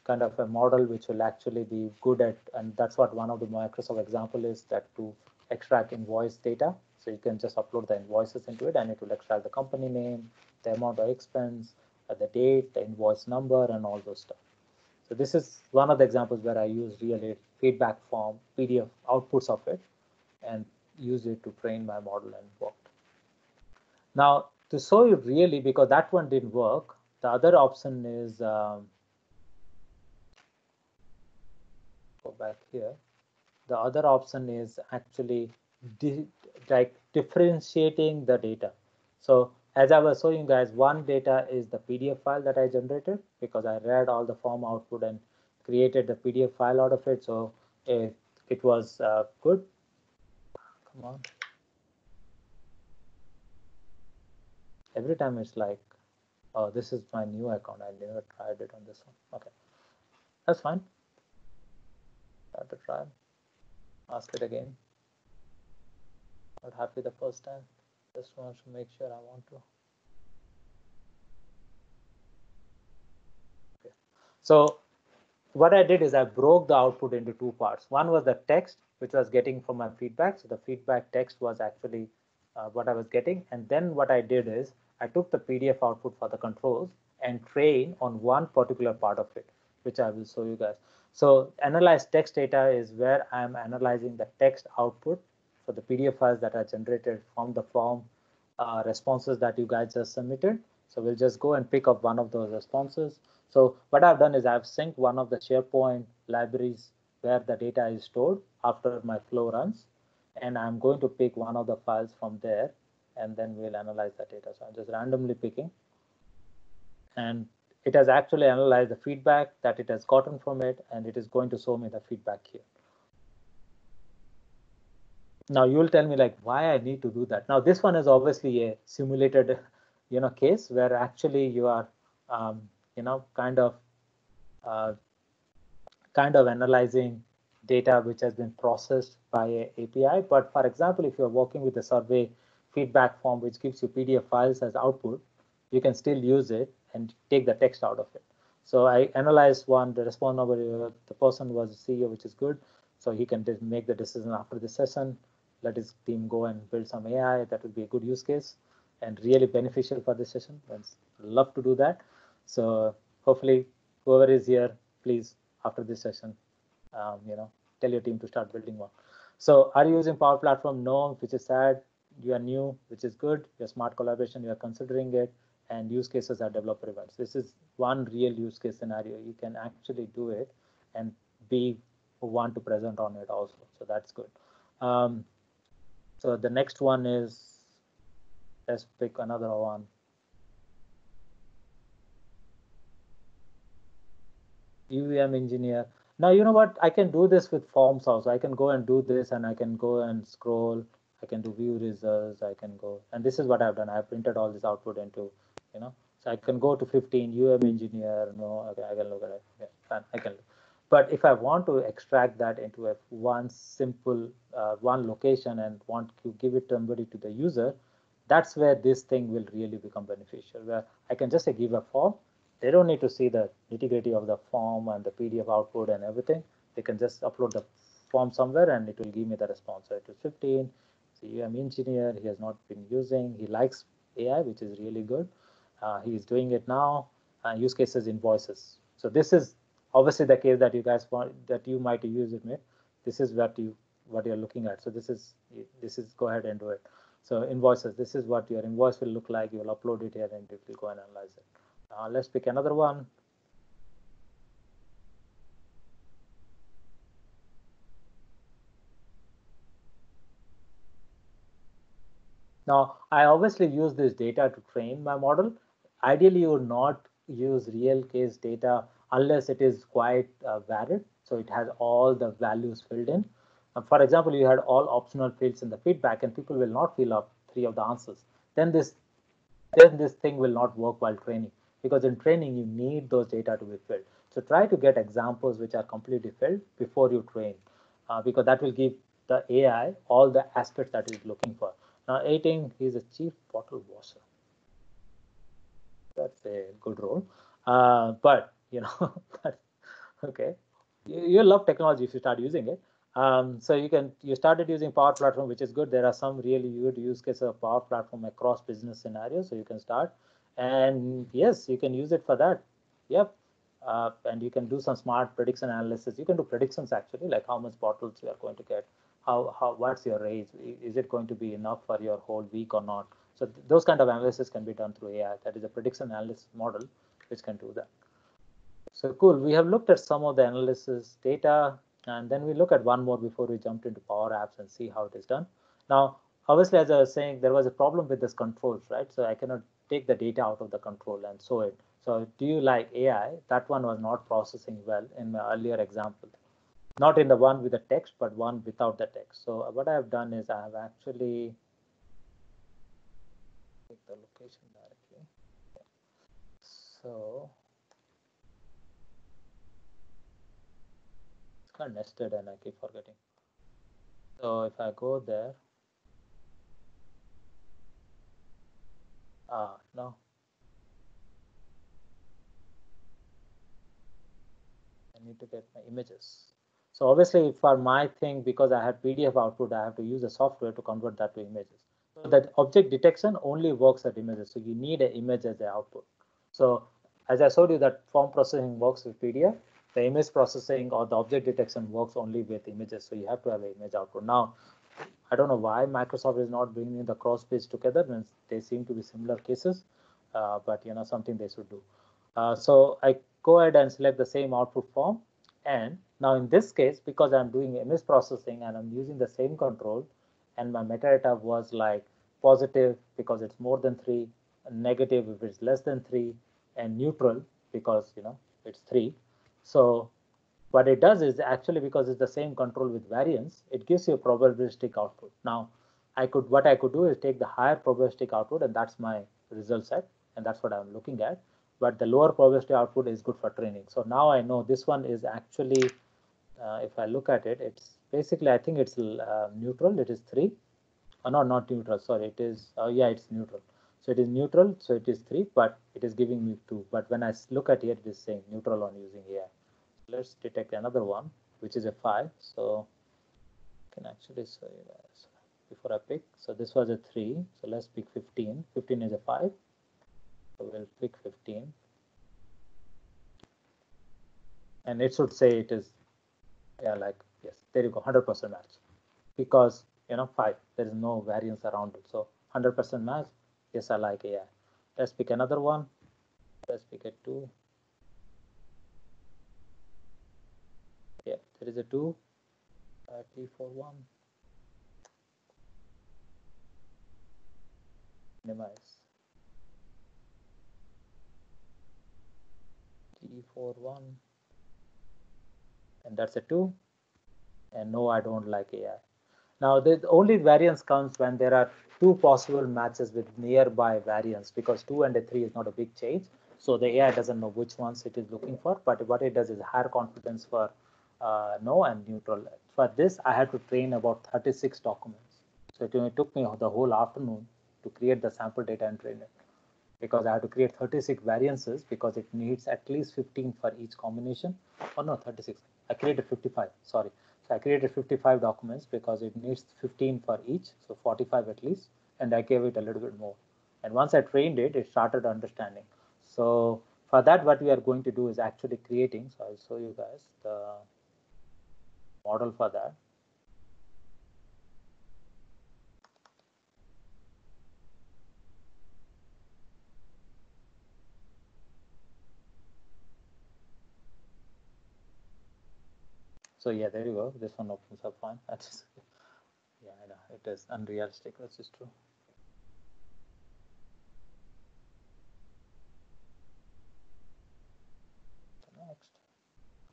kind of a model which will actually be good at, and that's what one of the Microsoft example is that to extract invoice data so you can just upload the invoices into it and it will extract the company name, the amount of expense, uh, the date, the invoice number, and all those stuff. So this is one of the examples where I use real feedback form, PDF outputs of it, and use it to train my model and worked. Now, to show you really, because that one didn't work, the other option is, um, go back here. The other option is actually di like differentiating the data. So as I was showing guys, one data is the PDF file that I generated because I read all the form output and created the PDF file out of it. So it, it was uh, good. Come on. Every time it's like, oh, this is my new account. I never tried it on this one. Okay, that's fine. Have to try. Ask it again. Not happy the first time. Just want to make sure I want to. Okay. So what I did is I broke the output into two parts. One was the text, which was getting from my feedback. So the feedback text was actually uh, what I was getting. And then what I did is I took the PDF output for the controls and train on one particular part of it, which I will show you guys. So analyze text data is where I'm analyzing the text output for the PDF files that are generated from the form uh, responses that you guys just submitted. So we'll just go and pick up one of those responses. So what I've done is I've synced one of the SharePoint libraries where the data is stored after my flow runs. And I'm going to pick one of the files from there and then we'll analyze the data. So I'm just randomly picking. And it has actually analyzed the feedback that it has gotten from it, and it is going to show me the feedback here now you will tell me like why I need to do that. Now this one is obviously a simulated, you know, case where actually you are, um, you know, kind of, uh, kind of analyzing data which has been processed by a API. But for example, if you're working with a survey feedback form which gives you PDF files as output, you can still use it and take the text out of it. So I analyzed one, the response number, the person was CEO, which is good. So he can make the decision after the session let his team go and build some AI. That would be a good use case and really beneficial for this session. Love to do that. So hopefully, whoever is here, please after this session, um, you know, tell your team to start building one. So are you using Power Platform? No, which is sad. You are new, which is good. Your smart collaboration, you are considering it, and use cases are developer events. This is one real use case scenario. You can actually do it and be want to present on it also. So that's good. Um, so the next one is, let's pick another one. UVM engineer. Now, you know what? I can do this with forms also. I can go and do this and I can go and scroll. I can do view results. I can go. And this is what I've done. I've printed all this output into, you know, so I can go to 15 UM engineer. No, okay, I can look at it. I can. Look. But if I want to extract that into a one simple uh, one location and want to give it somebody to the user, that's where this thing will really become beneficial. Where I can just say give a form. They don't need to see the nitty gritty of the form and the PDF output and everything. They can just upload the form somewhere and it will give me the response. So it is 15. So I'm engineer. He has not been using. He likes AI, which is really good. Uh, he is doing it now. Uh, use cases invoices. So this is obviously the case that you guys want that you might use it this is what you what you're looking at so this is this is go ahead and do it so invoices this is what your invoice will look like you will upload it here and it will go and analyze it uh, let's pick another one Now, I obviously use this data to train my model. Ideally, you would not use real case data unless it is quite uh, varied. So it has all the values filled in. Uh, for example, you had all optional fields in the feedback and people will not fill up three of the answers. Then this, then this thing will not work while training because in training you need those data to be filled. So try to get examples which are completely filled before you train uh, because that will give the AI all the aspects that it's looking for. Now 18, he's a chief bottle washer. That's a good role. Uh, but you know okay. You, you love technology if you start using it. Um, so you can you started using power platform which is good. There are some really good use cases of power platform across business scenarios so you can start. And yes you can use it for that. Yep. Uh, and you can do some smart prediction analysis. You can do predictions actually, like how much bottles you are going to get, how how what's your age, is it going to be enough for your whole week or not? So th those kind of analysis can be done through AI. That is a prediction analysis model which can do that. So cool. We have looked at some of the analysis data, and then we look at one more before we jumped into Power Apps and see how it is done. Now, obviously, as I was saying, there was a problem with this controls, right? So I cannot take the data out of the control and show it. So do you like AI? That one was not processing well in my earlier example. Not in the one with the text, but one without the text. So what I have done is I have actually take the location directly. So it's of nested and I keep forgetting. So if I go there, ah, no, I need to get my images. So obviously for my thing, because I had PDF output, I have to use the software to convert that to images. That object detection only works at images. So you need an image as the output. So as I showed you that form processing works with PDF, the image processing or the object detection works only with images. So you have to have an image output. Now, I don't know why Microsoft is not bringing the cross page together. Means they seem to be similar cases, uh, but you know something they should do. Uh, so I go ahead and select the same output form. And now in this case, because I'm doing image processing and I'm using the same control and my metadata was like positive because it's more than three, negative if it's less than three, and neutral because you know it's three. So what it does is actually because it's the same control with variance, it gives you a probabilistic output. Now I could what I could do is take the higher probabilistic output and that's my result set and that's what I'm looking at but the lower probability output is good for training. So now I know this one is actually, uh, if I look at it, it's basically, I think it's uh, neutral. It is three. Uh, no, not neutral. Sorry, it is, uh, yeah, it's neutral. So it is neutral. So it is three, but it is giving me two. But when I look at here it is saying neutral on using AI. Let's detect another one, which is a five. So I can actually show you guys before I pick. So this was a three. So let's pick 15. 15 is a five. So we'll pick 15. And it should say it is, yeah, like, yes, there you go, 100% match. Because, you know, 5, there is no variance around it. So 100% match, yes, I like AI. Let's pick another one. Let's pick a 2. Yeah, there is a 2. Uh, T for 1. Minimize. four one and that's a 2 and no I don't like AI. Now the only variance comes when there are two possible matches with nearby variance because 2 and a 3 is not a big change. So the AI doesn't know which ones it is looking for, but what it does is higher confidence for uh, no and neutral. For this, I had to train about 36 documents. So it took me the whole afternoon to create the sample data and train it because I had to create 36 variances because it needs at least 15 for each combination. Oh no, 36. I created 55. Sorry. So I created 55 documents because it needs 15 for each, so 45 at least, and I gave it a little bit more. And once I trained it, it started understanding. So for that, what we are going to do is actually creating. So I'll show you guys the model for that. So yeah, there you go. This one opens up fine. That's yeah, I know it is unrealistic. That's just true. Next,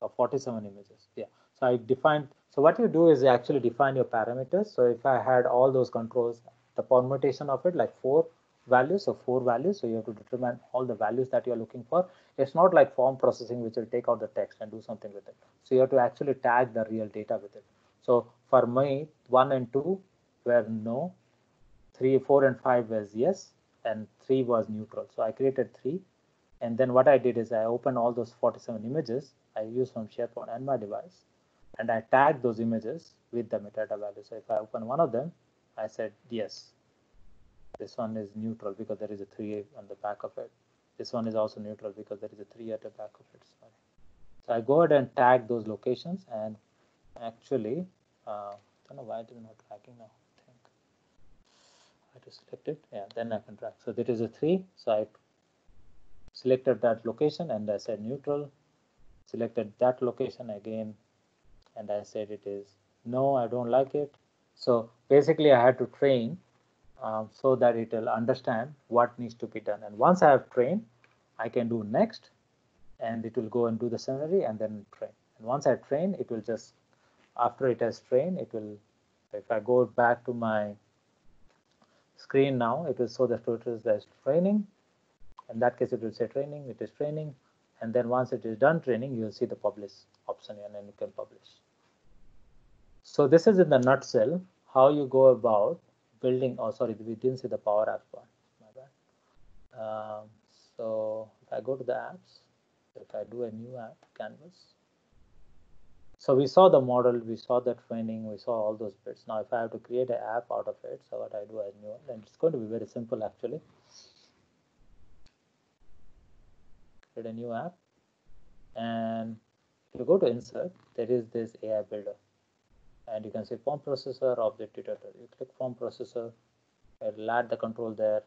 oh, 47 images. Yeah. So I defined. So what you do is you actually define your parameters. So if I had all those controls, the permutation of it, like four values, so four values. So you have to determine all the values that you're looking for. It's not like form processing, which will take out the text and do something with it. So you have to actually tag the real data with it. So for me, one and two were no, three, four, and five was yes, and three was neutral. So I created three. And then what I did is I opened all those 47 images I used from SharePoint and my device, and I tagged those images with the metadata value. So if I open one of them, I said yes, this one is neutral because there is a 3 on the back of it. this one is also neutral because there is a three at the back of it. Sorry. So I go ahead and tag those locations and actually, uh, I don't know why it is not tracking now. I think I to select it. Yeah, then I can track. So there is a three. So I selected that location and I said neutral, selected that location again, and I said it is no, I don't like it. So basically I had to train um, so that it will understand what needs to be done. And once I have trained, I can do next and it will go and do the summary and then train. And once I train, it will just, after it has trained, it will, if I go back to my screen now, it will show the status as training. In that case, it will say training, it is training. And then once it is done training, you will see the publish option and then you can publish. So this is in the nutshell how you go about building. Oh, sorry, we didn't see the Power Apps one. My bad. Um, so if I go to the apps, if I do a new app, Canvas. So we saw the model, we saw the training, we saw all those bits. Now, if I have to create an app out of it, so what I do, I new, and it's going to be very simple actually. Create a new app, and if you go to insert, there is this AI builder and you can say form processor object detector you click form processor uh, it'll add the control there.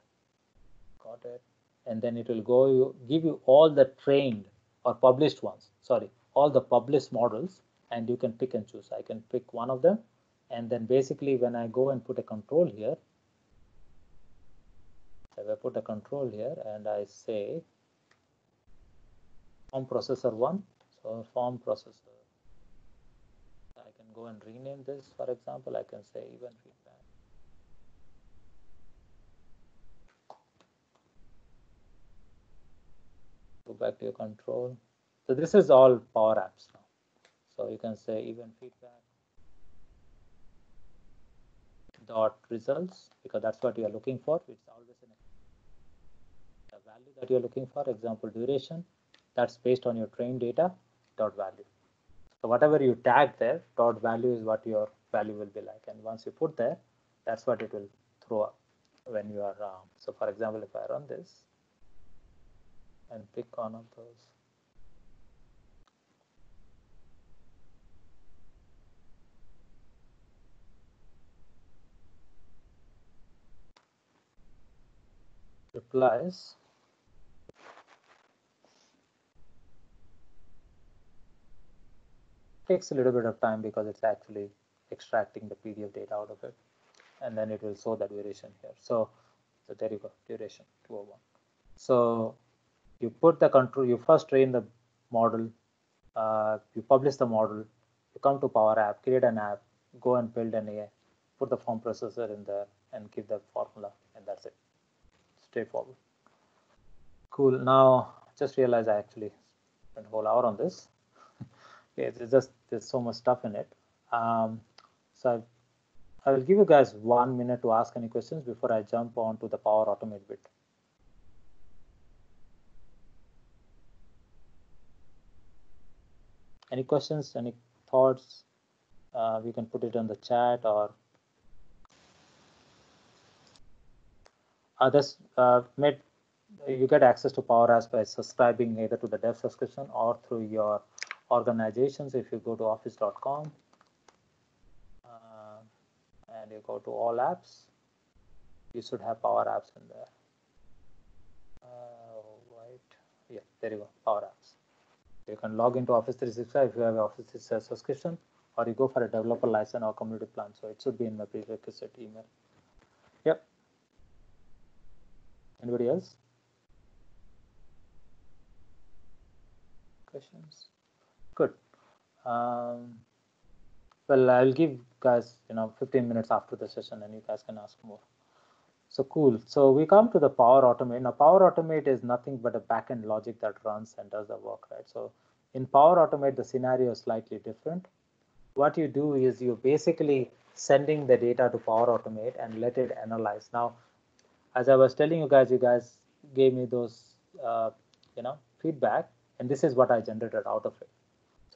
Got it. And then it will go you give you all the trained or published ones. Sorry all the published models. And you can pick and choose. I can pick one of them. And then basically when i go and put a control here if i put a control here and i say form processor one so form processor go and rename this, for example, I can say even feedback. Go back to your control. So this is all Power Apps now. So you can say even feedback dot results because that's what you are looking for. It's always in a value that you're looking for. Example duration. That's based on your trained data dot value. So whatever you tag there, dot value is what your value will be like. And once you put there, that's what it will throw up when you are. Um, so for example, if I run this and pick one of those. replies takes a little bit of time because it's actually extracting the PDF data out of it. And then it will show the duration here. So, so there you go, duration 201. So you put the control, you first train the model, uh, you publish the model, you come to Power App, create an app, go and build an AI, put the form processor in there and give the formula and that's it. Straightforward. Cool. Now just realize I actually spent a whole hour on this. It's just there's so much stuff in it. Um, so I, will give you guys one minute to ask any questions before I jump on to the Power Automate bit. Any questions, any thoughts? Uh, we can put it in the chat or others uh, made you get access to Power Apps by subscribing either to the dev subscription or through your organizations, if you go to office.com uh, and you go to all apps, you should have Power Apps in there. Uh, right, yeah, there you go, Power Apps. You can log into Office 365 if you have Office 365 subscription, or you go for a developer license or community plan. So it should be in my prerequisite email. Yep. Anybody else? Questions? Good. Um, well, I'll give guys, you know, 15 minutes after the session and you guys can ask more. So cool. So we come to the Power Automate. Now, Power Automate is nothing but a backend logic that runs and does the work, right? So in Power Automate, the scenario is slightly different. What you do is you're basically sending the data to Power Automate and let it analyze. Now, as I was telling you guys, you guys gave me those, uh, you know, feedback, and this is what I generated out of it.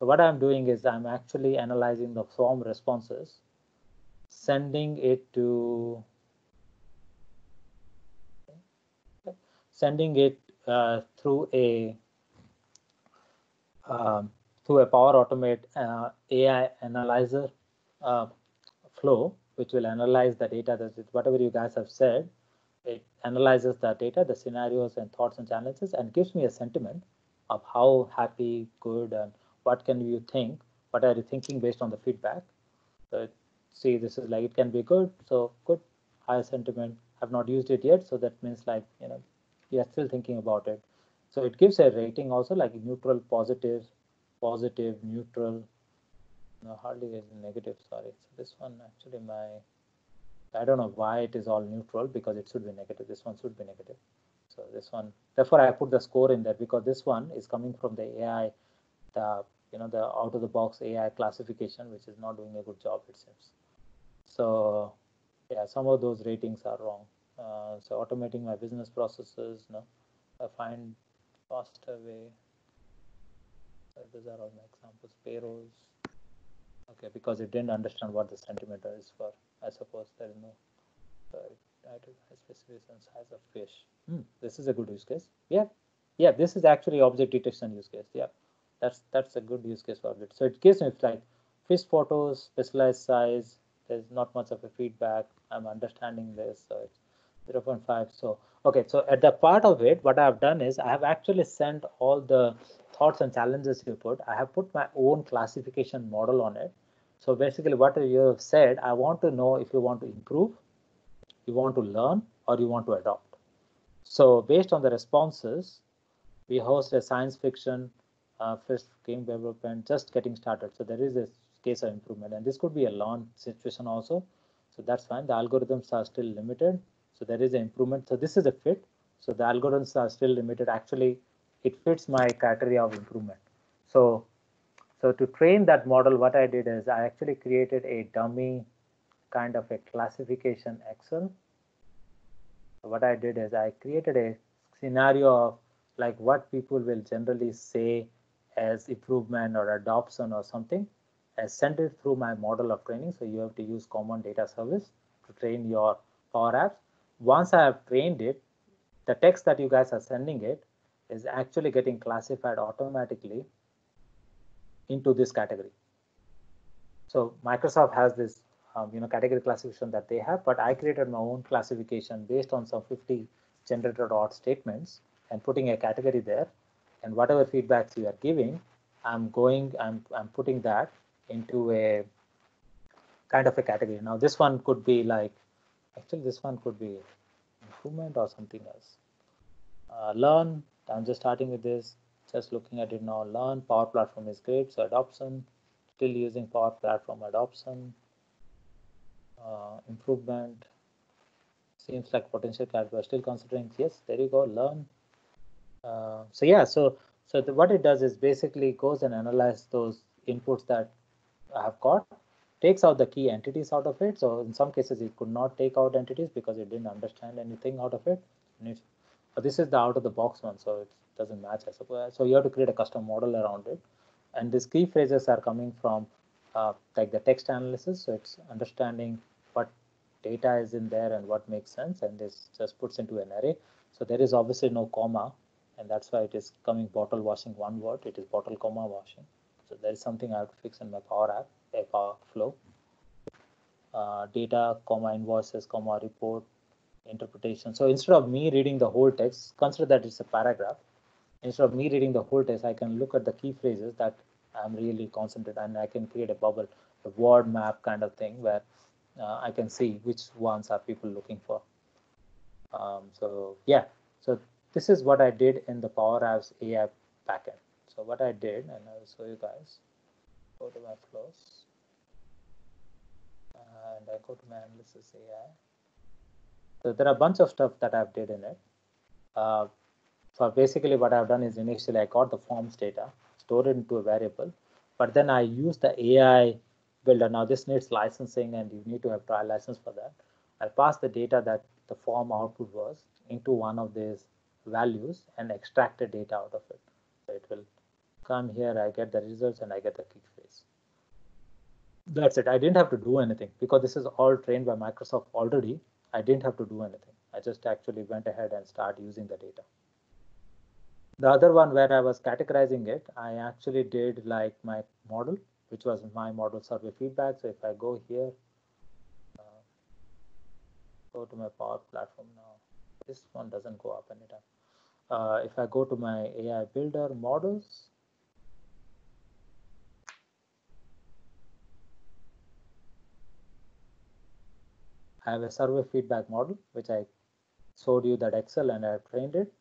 So what I'm doing is I'm actually analyzing the form responses, sending it to sending it uh, through a um, through a Power Automate uh, AI analyzer uh, flow, which will analyze the data that whatever you guys have said, it analyzes the data, the scenarios and thoughts and challenges, and gives me a sentiment of how happy, good, and what can you think, what are you thinking based on the feedback. So see, this is like it can be good, so good, high sentiment. I've not used it yet, so that means like you know, you are still thinking about it. So it gives a rating also like neutral, positive, positive, neutral. No, hardly is negative. Sorry. So this one actually my I don't know why it is all neutral because it should be negative. This one should be negative. So this one, therefore I put the score in there because this one is coming from the AI, the you know the out of the box AI classification, which is not doing a good job it seems. So yeah, some of those ratings are wrong. Uh, so automating my business processes, no, I find faster way. So these are all my examples. Payrolls. Okay, because it didn't understand what the centimeter is for. I suppose there is no. Sorry specification size of fish. Hmm, this is a good use case. Yeah, yeah. This is actually object detection use case. Yeah, that's that's a good use case for it. So it gives me like fish photos, specialized size. There's not much of a feedback. I'm understanding this. So it's 0.5. So okay. So at the part of it, what I have done is I have actually sent all the thoughts and challenges you put. I have put my own classification model on it. So basically, what you have said, I want to know if you want to improve you want to learn or you want to adopt. So based on the responses, we host a science fiction uh, first game development just getting started. So there is a case of improvement and this could be a learn situation also. So that's fine. The algorithms are still limited. So there is an improvement. So this is a fit. So the algorithms are still limited. Actually, it fits my criteria of improvement. So, so to train that model, what I did is I actually created a dummy kind of a classification Excel. What I did is I created a scenario of like what people will generally say as improvement or adoption or something. I sent it through my model of training. So you have to use common data service to train your Power Apps. Once I have trained it, the text that you guys are sending it is actually getting classified automatically into this category. So Microsoft has this um, you know category classification that they have but i created my own classification based on some 50 generated odd statements and putting a category there and whatever feedbacks you are giving i'm going i'm i'm putting that into a kind of a category. Now this one could be like actually this one could be improvement or something else. Uh, learn i'm just starting with this just looking at it now. Learn power platform is great so adoption still using power platform adoption. Uh, improvement seems like potential character are still considering yes there you go learn uh, so yeah so so the, what it does is basically goes and analyze those inputs that I have got takes out the key entities out of it. So in some cases it could not take out entities because it didn't understand anything out of it. But this is the out of the box one so it doesn't match I suppose. So you have to create a custom model around it. And these key phrases are coming from uh, like the text analysis. So it's understanding what data is in there and what makes sense. And this just puts into an array. So there is obviously no comma and that's why it is coming bottle washing one word. It is bottle comma washing. So there is something i have to fix in my power app a power flow. Uh, data comma invoices comma report interpretation. So instead of me reading the whole text consider that it's a paragraph. Instead of me reading the whole text i can look at the key phrases that i'm really concentrated and i can create a bubble a word map kind of thing where uh, I can see which ones are people looking for. Um, so yeah, so this is what I did in the Power Apps AI backend. So what I did, and I'll show you guys. Go to my flows, and I go to my analysis AI. So there are a bunch of stuff that I've did in it. Uh, so basically what I've done is initially I got the forms data, stored it into a variable, but then I use the AI builder. Now this needs licensing and you need to have trial license for that. I pass the data that the form output was into one of these values and extract the data out of it. So it will come here, I get the results and I get the key phrase. That's it. I didn't have to do anything because this is all trained by Microsoft already. I didn't have to do anything. I just actually went ahead and start using the data. The other one where I was categorizing it, I actually did like my model, which was my model survey feedback. So if I go here, uh, go to my Power Platform now, this one doesn't go up anytime. Uh, if I go to my AI Builder models, I have a survey feedback model, which I showed you that Excel and I trained it.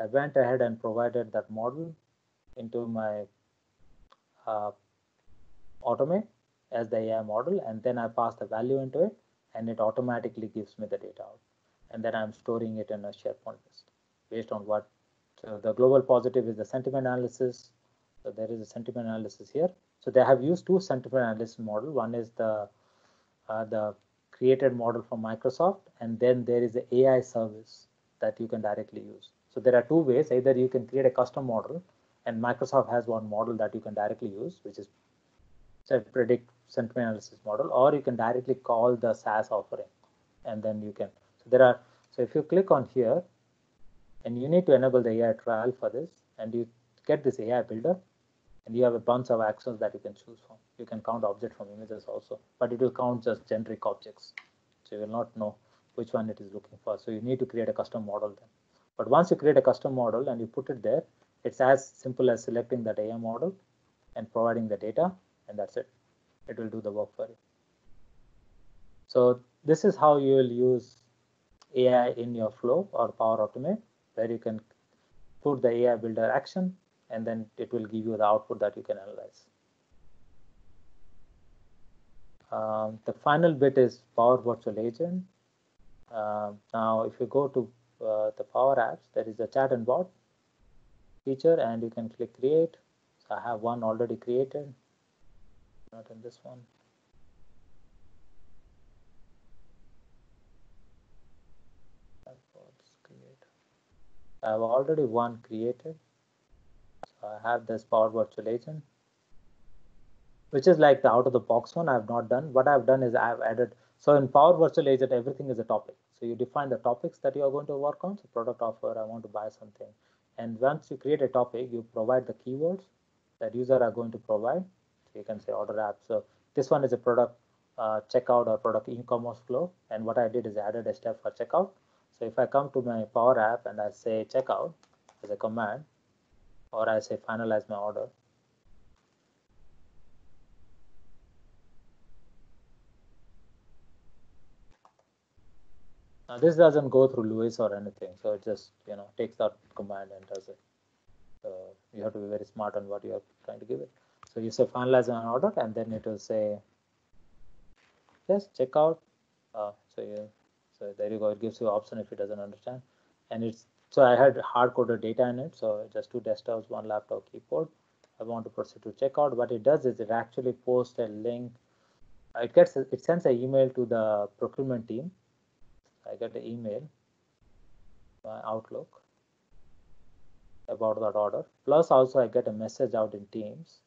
I went ahead and provided that model into my uh, automate as the AI model, and then I pass the value into it, and it automatically gives me the data out. And then I'm storing it in a SharePoint list based on what. So the global positive is the sentiment analysis. So there is a sentiment analysis here. So they have used two sentiment analysis model. One is the uh, the created model from Microsoft, and then there is the AI service that you can directly use. So there are two ways. Either you can create a custom model, and Microsoft has one model that you can directly use, which is predict sentiment analysis model, or you can directly call the SaaS offering, and then you can. So there are. So if you click on here, and you need to enable the AI trial for this, and you get this AI builder, and you have a bunch of actions that you can choose from. You can count objects from images also, but it will count just generic objects. So you will not know which one it is looking for. So you need to create a custom model then. But once you create a custom model and you put it there, it's as simple as selecting that AI model and providing the data, and that's it. It will do the work for you. So this is how you will use AI in your flow or Power Automate, where you can put the AI builder action and then it will give you the output that you can analyze. Um, the final bit is Power Virtual Agent. Uh, now, if you go to uh, the Power Apps, there is a chat and bot feature, and you can click Create. So I have one already created, not in this one. I have already one created. So I have this Power Virtual Agent, which is like the out of the box one. I have not done. What I've done is I've added. So in Power Virtual Agent, everything is a topic. So you define the topics that you are going to work on. So product offer, I want to buy something. And once you create a topic, you provide the keywords that user are going to provide. So you can say order app. So this one is a product uh, checkout or product e-commerce flow. And what I did is I added a step for checkout. So if I come to my Power App and I say checkout as a command, or I say finalize my order. Now this doesn't go through LUIS or anything, so it just you know takes that command and does it. So you have to be very smart on what you are trying to give it. So you say finalize an order, and then it will say just check out. Uh, so you there you go. It gives you option if it doesn't understand, and it's so I had hard coded data in it. So just two desktops, one laptop, keyboard. I want to proceed to checkout. What it does is it actually posts a link. It gets it sends an email to the procurement team. I get the email, my Outlook about that order. Plus also I get a message out in Teams.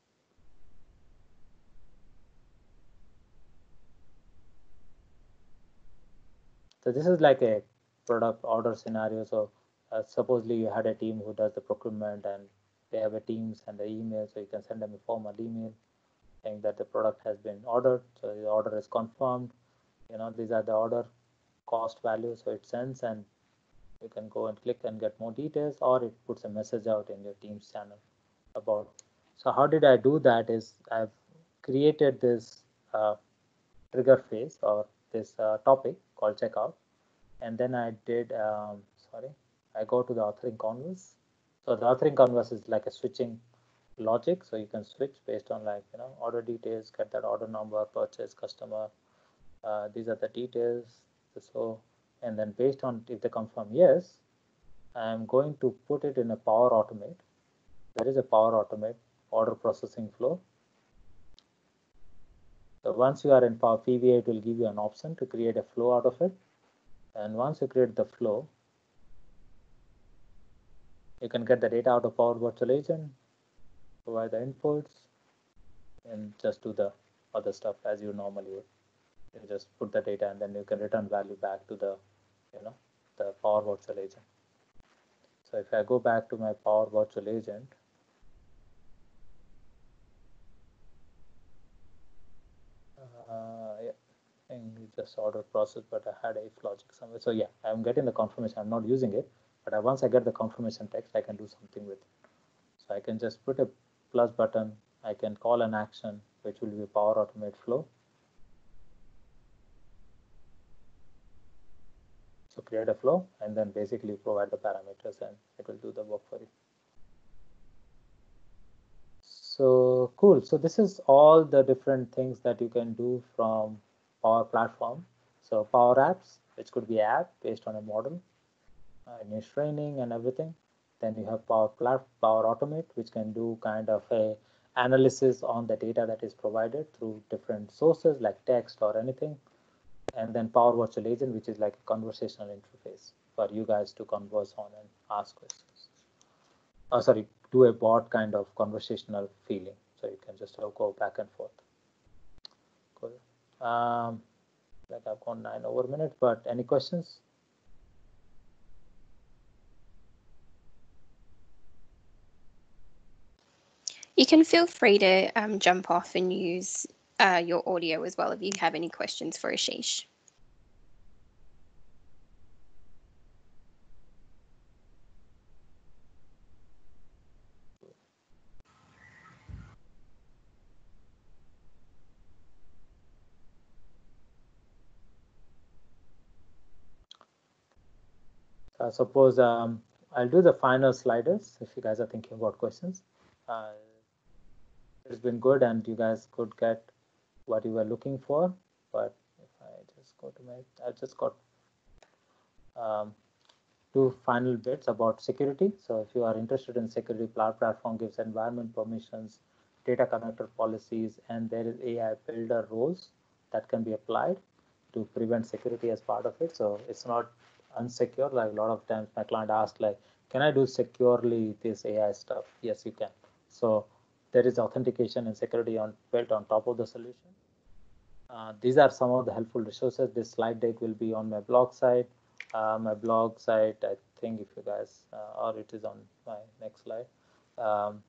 So this is like a product order scenario. So uh, supposedly you had a team who does the procurement and they have a teams and the email so you can send them a formal email saying that the product has been ordered so the order is confirmed you know these are the order cost value. so it sends and you can go and click and get more details or it puts a message out in your teams channel about so how did i do that is i've created this uh, trigger phrase or this uh, topic called checkout and then i did um, sorry I go to the authoring canvas. So the authoring canvas is like a switching logic. So you can switch based on like, you know, order details, get that order number, purchase, customer. Uh, these are the details. So, and then based on if they confirm yes, I'm going to put it in a Power Automate. There is a Power Automate order processing flow. So once you are in Power PVA, it will give you an option to create a flow out of it. And once you create the flow, you can get the data out of Power Virtual Agent, provide the inputs, and just do the other stuff as you normally would. You just put the data and then you can return value back to the, you know, the Power Virtual Agent. So if I go back to my Power Virtual Agent, uh, yeah, and just order process, but I had if logic somewhere. So yeah, I'm getting the confirmation. I'm not using it, but once I get the confirmation text, I can do something with it. So I can just put a plus button. I can call an action, which will be Power Automate flow. So create a flow and then basically provide the parameters and it will do the work for you. So cool. So this is all the different things that you can do from Power Platform. So Power Apps, which could be app based on a model, uh, niche training and everything. Then you have Power Plat Power Automate, which can do kind of a analysis on the data that is provided through different sources like text or anything and then Power Virtual Agent, which is like a conversational interface for you guys to converse on and ask questions. Oh, sorry, do a bot kind of conversational feeling. So you can just go back and forth. Cool. Um, like I've gone nine over a minute, but any questions? You can feel free to um, jump off and use uh, your audio as well if you have any questions for Asish. Uh, suppose um, I'll do the final sliders if you guys are thinking about questions. Uh, it's been good and you guys could get what you were looking for. But if I just go to my, I've just got um, two final bits about security. So if you are interested in security, Cloud Platform gives environment permissions, data connector policies, and there is AI builder roles that can be applied to prevent security as part of it. So it's not unsecure. Like a lot of times my client asks like, can I do securely this AI stuff? Yes, you can. So there is authentication and security on built on top of the solution. Uh, these are some of the helpful resources. This slide deck will be on my blog site. Uh, my blog site, I think if you guys, uh, or it is on my next slide. Um,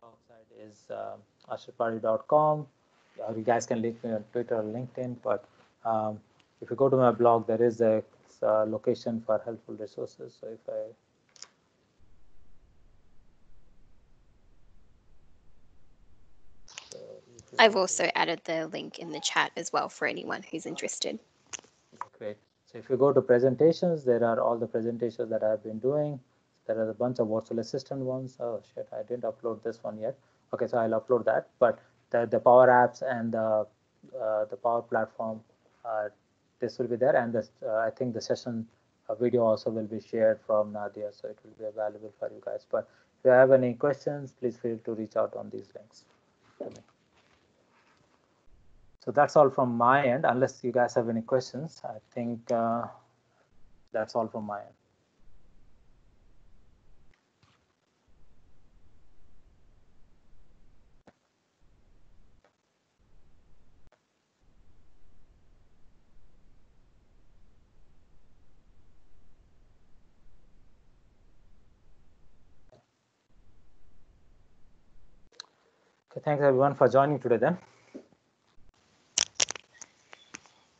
blog site is asishpadhy.com. Or you guys can link me on Twitter or LinkedIn. But um, if you go to my blog, there is a uh, location for helpful resources. So if I I've also added the link in the chat as well for anyone who's interested. Great. So if you go to presentations, there are all the presentations that I've been doing. There are a bunch of virtual assistant ones. Oh shit, I didn't upload this one yet. Okay, so I'll upload that. But the, the Power Apps and the, uh, the Power Platform, uh, this will be there. And this, uh, I think the session uh, video also will be shared from Nadia, so it will be available for you guys. But if you have any questions, please feel to reach out on these links. So that's all from my end, unless you guys have any questions. I think uh, that's all from my end. Okay, thanks everyone for joining today then.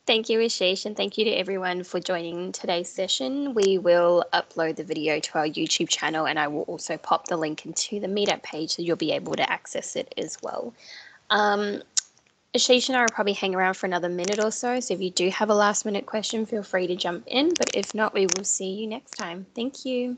Thank you, Asish, and thank you to everyone for joining today's session. We will upload the video to our YouTube channel and I will also pop the link into the meetup page so you'll be able to access it as well. Um, Asish and I will probably hang around for another minute or so, so if you do have a last minute question, feel free to jump in, but if not, we will see you next time. Thank you.